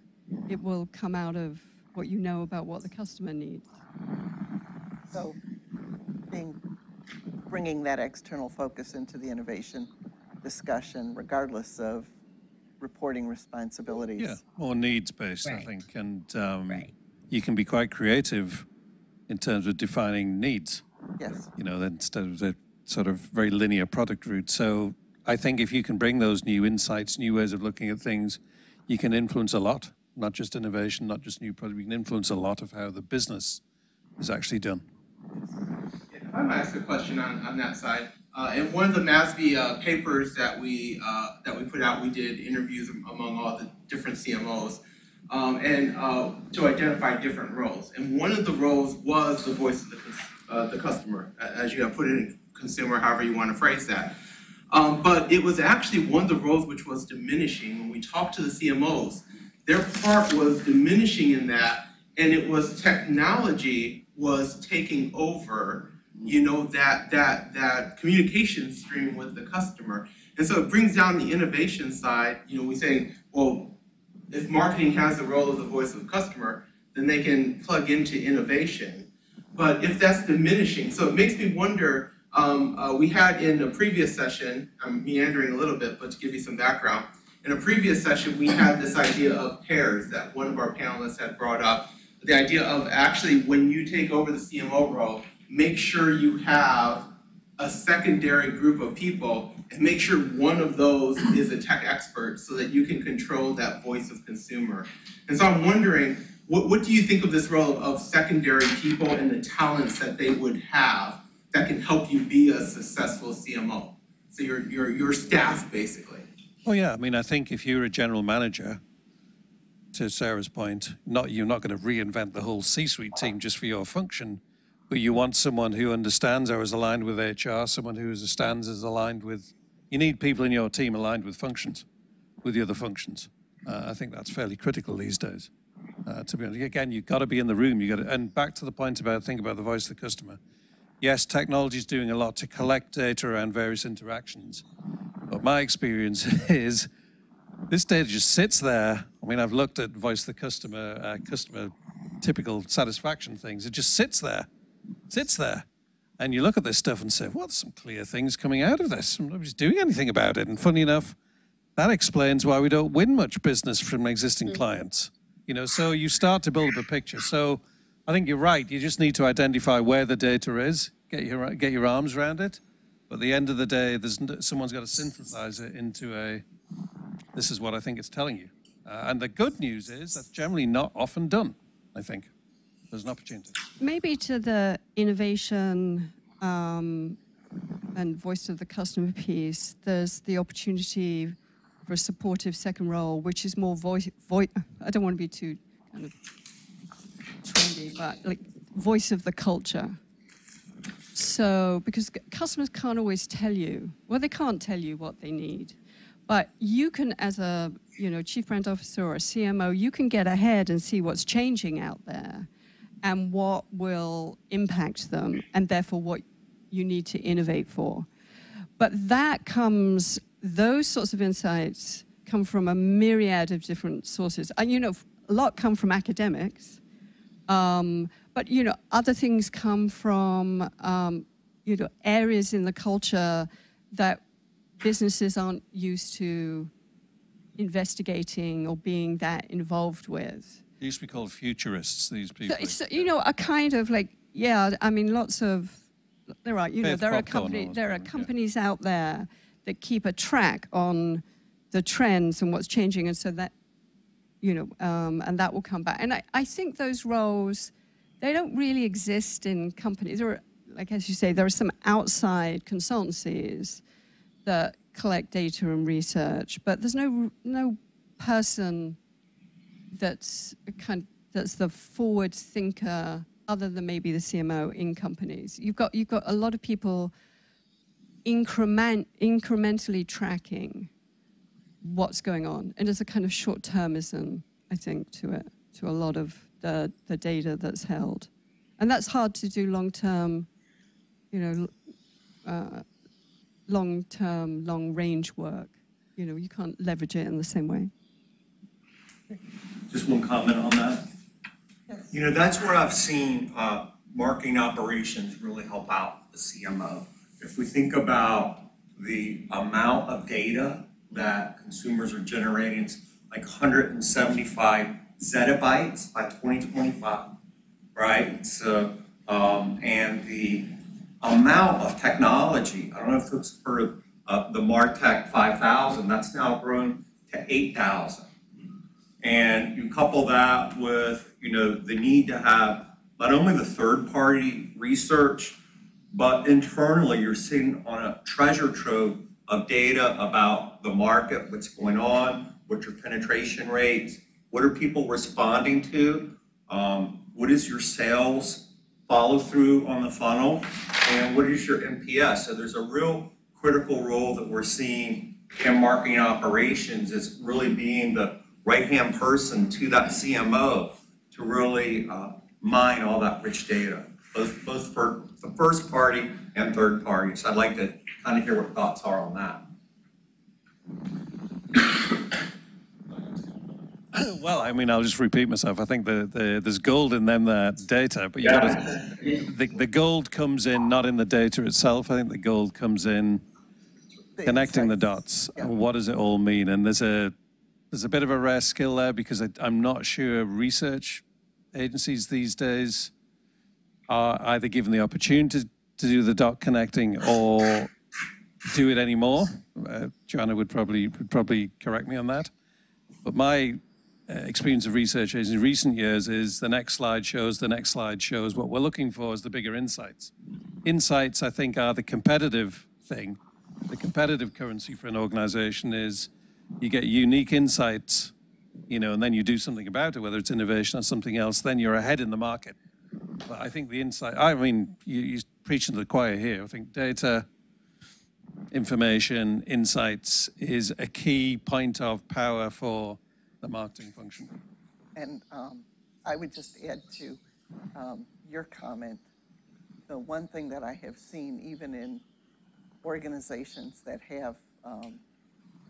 it will come out of what you know about what the customer needs. So being, bringing that external focus into the innovation discussion, regardless of reporting responsibilities. Yeah, more needs-based, I think, and um, Right. you can be quite creative in terms of defining needs, Yes, you know, instead of the sort of very linear product route. So I think if you can bring those new insights, new ways of looking at things, you can influence a lot, not just innovation, not just new products. you can influence a lot of how the business is actually done. If I might ask a question on, on that side, uh, in one of the MASB, uh, papers that we, uh, that we put out, we did interviews among all the different CMOs. Um, and, uh, to identify different roles, and one of the roles was the voice of the, uh, the customer, as you have put it in consumer, however you wanna phrase that. Um, but it was actually one of the roles which was diminishing, when we talked to the CMOs, their part was diminishing in that, and it was technology was taking over, you know, that, that, that communication stream with the customer. And so it brings down the innovation side, you know, we say, well, if marketing has the role of the voice of the customer, then they can plug into innovation. But if that's diminishing, so it makes me wonder, um, uh, we had in a previous session, I'm meandering a little bit, but to give you some background. In a previous session, we had this idea of pairs that one of our panelists had brought up. The idea of actually, when you take over the CMO role, make sure you have a secondary group of people and make sure one of those is a tech expert so that you can control that voice of consumer. And so I'm wondering, what, what do you think of this role of secondary people and the talents that they would have that can help you be a successful CMO? So your, your, your staff, basically. Well, yeah, I mean, I think if you're a general manager, to Sarah's point, not you're not going to reinvent the whole C-suite team just for your function, but you want someone who understands or is aligned with HR, someone who understands is aligned with. You need people in your team aligned with functions, with the other functions. Uh, I think that's fairly critical these days. Uh, to be honest, again, you've got to be in the room. You got to, and back to the point about think about the voice of the customer. Yes, technology is doing a lot to collect data around various interactions, but my experience is this data just sits there. I mean, I've looked at voice of the customer, uh, customer typical satisfaction things. It just sits there, sits there. And you look at this stuff and say, well, there's some clear things coming out of this. Nobody's doing anything about it. And funny enough, that explains why we don't win much business from existing clients. You know, so you start to build up a picture. So I think you're right. You just need to identify where the data is, get your get your arms around it. But at the end of the day, there's someone's got to synthesize it into a. This is what I think it's telling you. Uh, and the good news is that's generally not often done. I think there's an opportunity. Maybe to the innovation um, and voice of the customer piece, there's the opportunity for a supportive second role, which is more voice. Voi- I don't want to be too kind of trendy, but like voice of the culture. So, because customers can't always tell you, well, they can't tell you what they need, but you can, as a you know chief brand officer or a CMO, you can get ahead and see what's changing out there, and what will impact them, and therefore what you need to innovate for. But that comes; those sorts of insights come from a myriad of different sources, and you know, a lot come from academics. Um, but you know, other things come from um, you know areas in the culture that businesses aren't used to investigating or being that involved with. They used to be called futurists. These people. So it's you know a kind of like yeah, I mean lots of there are you know there are company there are something, yeah. companies out there that keep a track on the trends and what's changing, and so that you know um, and that will come back. And I, I think those roles they don't really exist in companies. There are like as you say there are some outside consultancies that collect data and research, but there's no no person that's kind that's the forward thinker other than maybe the CMO in companies. You've got you've got a lot of people increment incrementally tracking what's going on. And there's a kind of short termism, I think, to it, to a lot of the, the data that's held. And that's hard to do long term, you know, uh, long term, long range work. You know, you can't leverage it in the same way. Just one comment on that. You know, that's where I've seen uh, marketing operations really help out the CMO. If we think about the amount of data that consumers are generating. Like hundred and seventy-five zettabytes by twenty twenty-five, right? So, um, and the amount of technology, I don't know if folks heard uh, the Martech five thousand, that's now grown to eight thousand. And you couple that with, you know, the need to have not only the third-party research, but internally, you're sitting on a treasure trove of data about the market, what's going on, what your penetration rates, what are people responding to? Um, what is your sales follow through on the funnel? And what is your NPS? So there's a real critical role that we're seeing in marketing operations is really being the right-hand person to that CMO to really uh, mine all that rich data, both, both for the first party and third party. So I'd like to kind of hear what thoughts are on that. Well, I mean, I'll just repeat myself. I think the, the, there's gold in them that data, but you got to, the, the gold comes in not in the data itself. I think the gold comes in The connecting the dots. Yeah. What does it all mean? And there's a there's a bit of a rare skill there because I, I'm not sure research agencies these days are either given the opportunity to, do the dot connecting or do it anymore. Uh, Joanna would probably would probably correct me on that. But my uh, experience of research in recent years is the next slide shows, the next slide shows. What we're looking for is the bigger insights. Insights, I think, are the competitive thing. The competitive currency for an organization is you get unique insights, you know, and then you do something about it, whether it's innovation or something else, then you're ahead in the market. But I think the insight, I mean, you, you're preaching to the choir here. I think data, information, insights is a key point of power for the marketing function. And um, I would just add to um, your comment, the one thing that I have seen even in organizations that have um,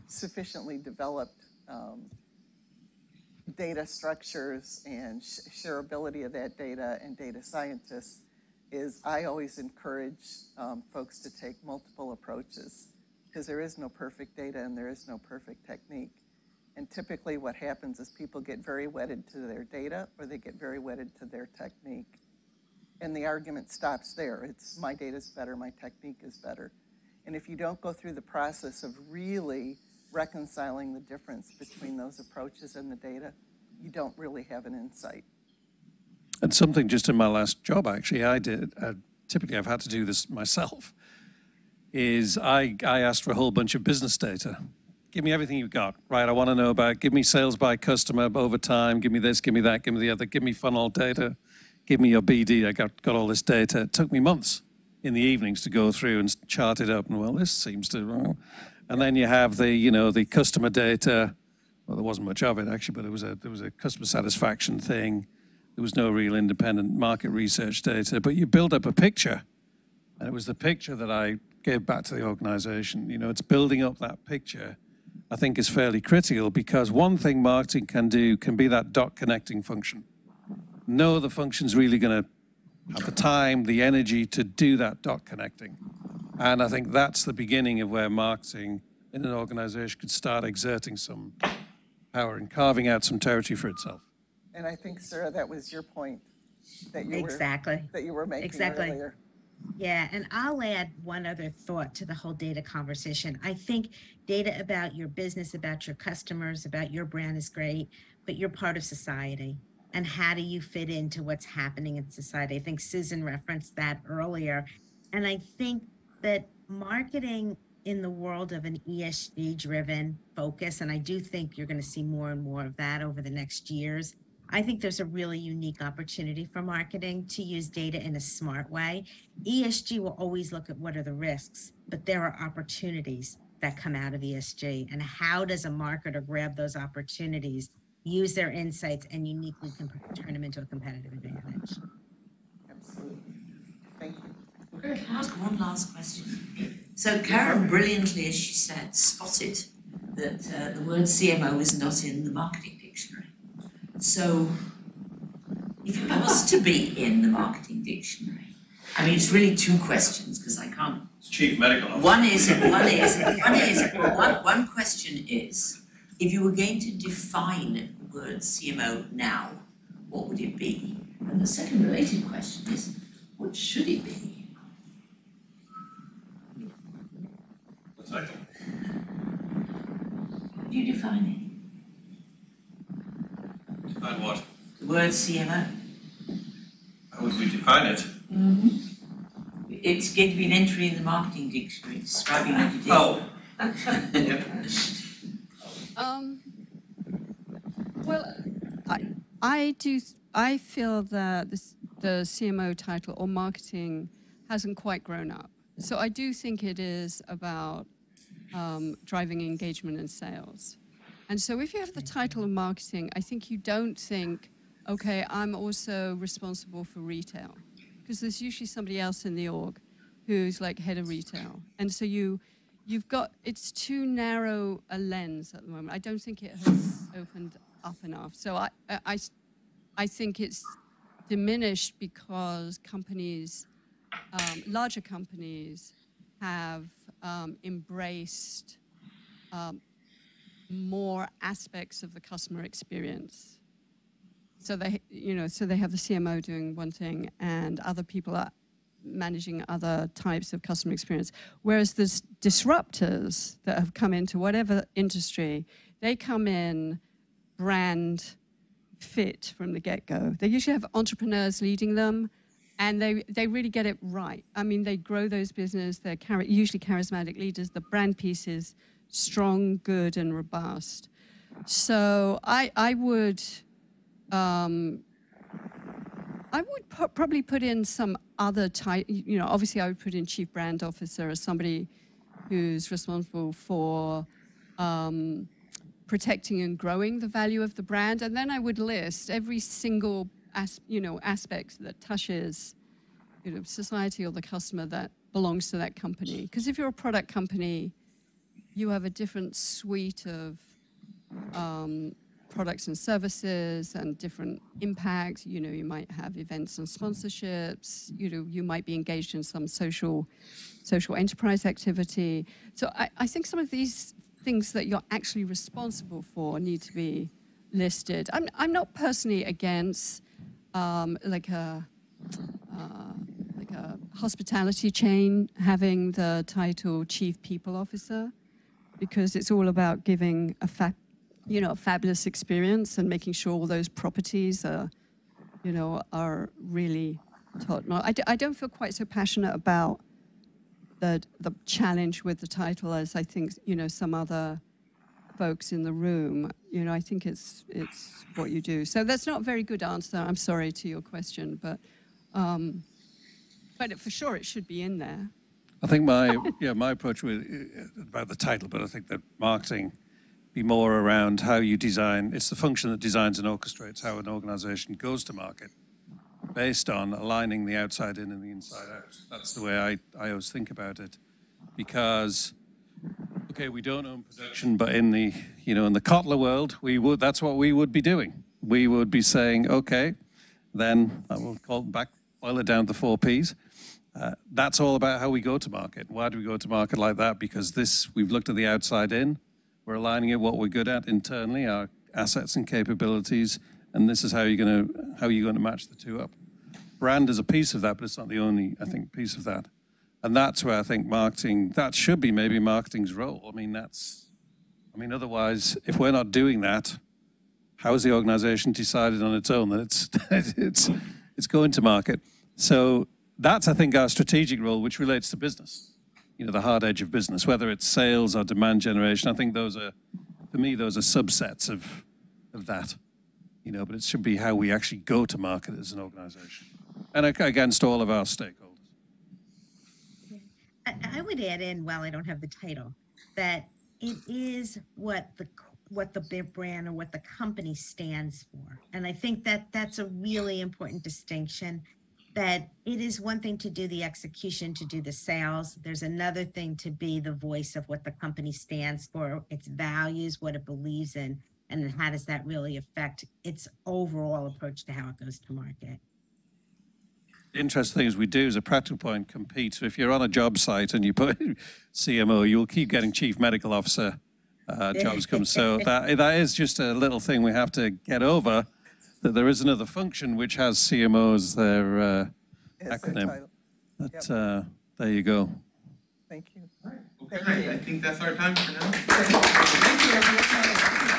sufficiently developed um, data structures and sh- shareability of that data and data scientists is I always encourage um, folks to take multiple approaches because there is no perfect data and there is no perfect technique. And typically what happens is people get very wedded to their data or they get very wedded to their technique. And the argument stops there. It's my data is better, my technique is better. And if you don't go through the process of really reconciling the difference between those approaches and the data, you don't really have an insight. And something just in my last job, actually, I did, uh, typically I've had to do this myself, is I, I asked for a whole bunch of business data. Give me everything you've got, right? I want to know about, give me sales by customer over time, give me this, give me that, give me the other, give me funnel data, give me your BD. I got, got all this data. It took me months in the evenings to go through and chart it up. And well, this seems to, well. and then you have the, you know, the customer data. Well, there wasn't much of it actually, but there was a, there was a customer satisfaction thing. There was no real independent market research data, but you build up a picture. And it was the picture that I gave back to the organization. You know, it's building up that picture, I think is fairly critical because one thing marketing can do can be that dot connecting function. No, the function's really going to have the time, the energy to do that dot connecting. And I think that's the beginning of where marketing in an organization could start exerting some power and carving out some territory for itself. And I think, Sarah, that was your point that you were, Exactly. that you were making Exactly. earlier. Yeah, and I'll add one other thought to the whole data conversation. I think data about your business, about your customers, about your brand is great, but you're part of society. And how do you fit into what's happening in society? I think Susan referenced that earlier. And I think that marketing in the world of an ESG driven focus, and I do think you're going to see more and more of that over the next years. I think there's a really unique opportunity for marketing to use data in a smart way. ESG will always look at what are the risks, but there are opportunities that come out of ESG. And how does a marketer grab those opportunities, use their insights, and uniquely com- turn them into a competitive advantage? Absolutely. Thank you. Can I ask one last question? So Karen brilliantly, as she said, spotted that uh, the word CMO is not in the marketing dictionary. So if it was to be in the marketing dictionary, I mean, it's really two questions because I can't It's Chief Medical Officer. One is, one is, one is, one, one question is, if you were going to define the word CMO now, what would it be? And the second related question is, what should it be? The title. Would you define Define what? The word CMO? How would we define it? It's going to be an entry in the marketing dictionary describing what it is. Oh. Um, well, I, I do, I feel that this, the CMO title or marketing hasn't quite grown up. So I do think it is about um, driving engagement and sales. And so if you have the title of marketing, I think you don't think, okay, I'm also responsible for retail. Because there's usually somebody else in the org who's like head of retail. And so you, you've got, it's too narrow a lens at the moment. I don't think it has opened up enough. So I, I, I think it's diminished because companies, um, larger companies have um, embraced um, more aspects of the customer experience. So they, you know, so they have the CMO doing one thing, and other people are managing other types of customer experience. Whereas the s- disruptors that have come into whatever industry, they come in brand fit from the get-go. They usually have entrepreneurs leading them, and they, they really get it right. I mean, they grow those business. They're chari- usually charismatic leaders. The brand piece is strong, good, and robust. So I, I would, um, I would pu- probably put in some other type. You know, obviously, I would put in chief brand officer as somebody who's responsible for um, protecting and growing the value of the brand, and then I would list every single as, you know aspect that touches you know society or the customer that belongs to that company. Because if you're a product company, you have a different suite of um, products and services and different impacts. You know, you might have events and sponsorships. You know, you might be engaged in some social, social enterprise activity. So I, I think some of these things that you're actually responsible for need to be listed. I'm, I'm not personally against um, like a uh, like a hospitality chain having the title chief people officer because it's all about giving a fa- you know a fabulous experience and making sure all those properties are you know are really top notch. I, d- I don't feel quite so passionate about the the challenge with the title as I think you know some other folks in the room. You know, I think it's it's what you do. So that's not a very good answer. I'm sorry to your question, but um, but for sure it should be in there. I think my yeah my approach with about the title, but I think that marketing be more around how you design. It's the function that designs and orchestrates how an organization goes to market, based on aligning the outside in and the inside out. That's the way I I always think about it, because okay, we don't own production, but in the you know in the Kotler world, we would that's what we would be doing. We would be saying, okay, then I will call back boil it down to four P's. Uh, that's all about how we go to market. Why do we go to market like that? Because this, we've looked at the outside in, we're aligning it what we're good at internally, our assets and capabilities, and this is how you're going to match the two up. Brand is a piece of that, but it's not the only, I think, piece of that. And that's where I think marketing, that should be maybe marketing's role. I mean, that's, I mean, otherwise, if we're not doing that, how has the organization decided on its own that it's it's it's going to market? That's I think our strategic role, which relates to business. You know, the hard edge of business, whether it's sales or demand generation. I think those are, for me, those are subsets of of that. You know, but it should be how we actually go to market as an organization, and against all of our stakeholders. I, I would add in, while I don't have the title, that it is what the what the brand or what the company stands for, and I think that that's a really important distinction. That it is one thing to do the execution, to do the sales. There's another thing to be the voice of what the company stands for, its values, what it believes in, and then how does that really affect its overall approach to how it goes to market. interesting thing is we do as a practical point compete. So if you're on a job site and you put CMO, you'll keep getting chief medical officer uh, jobs come. So that that is just a little thing we have to get over. That there is another function which has CMO as their uh, As their acronym. title. But uh, there you go. Thank you. Okay, I think that's our time for now. Thank you, everyone.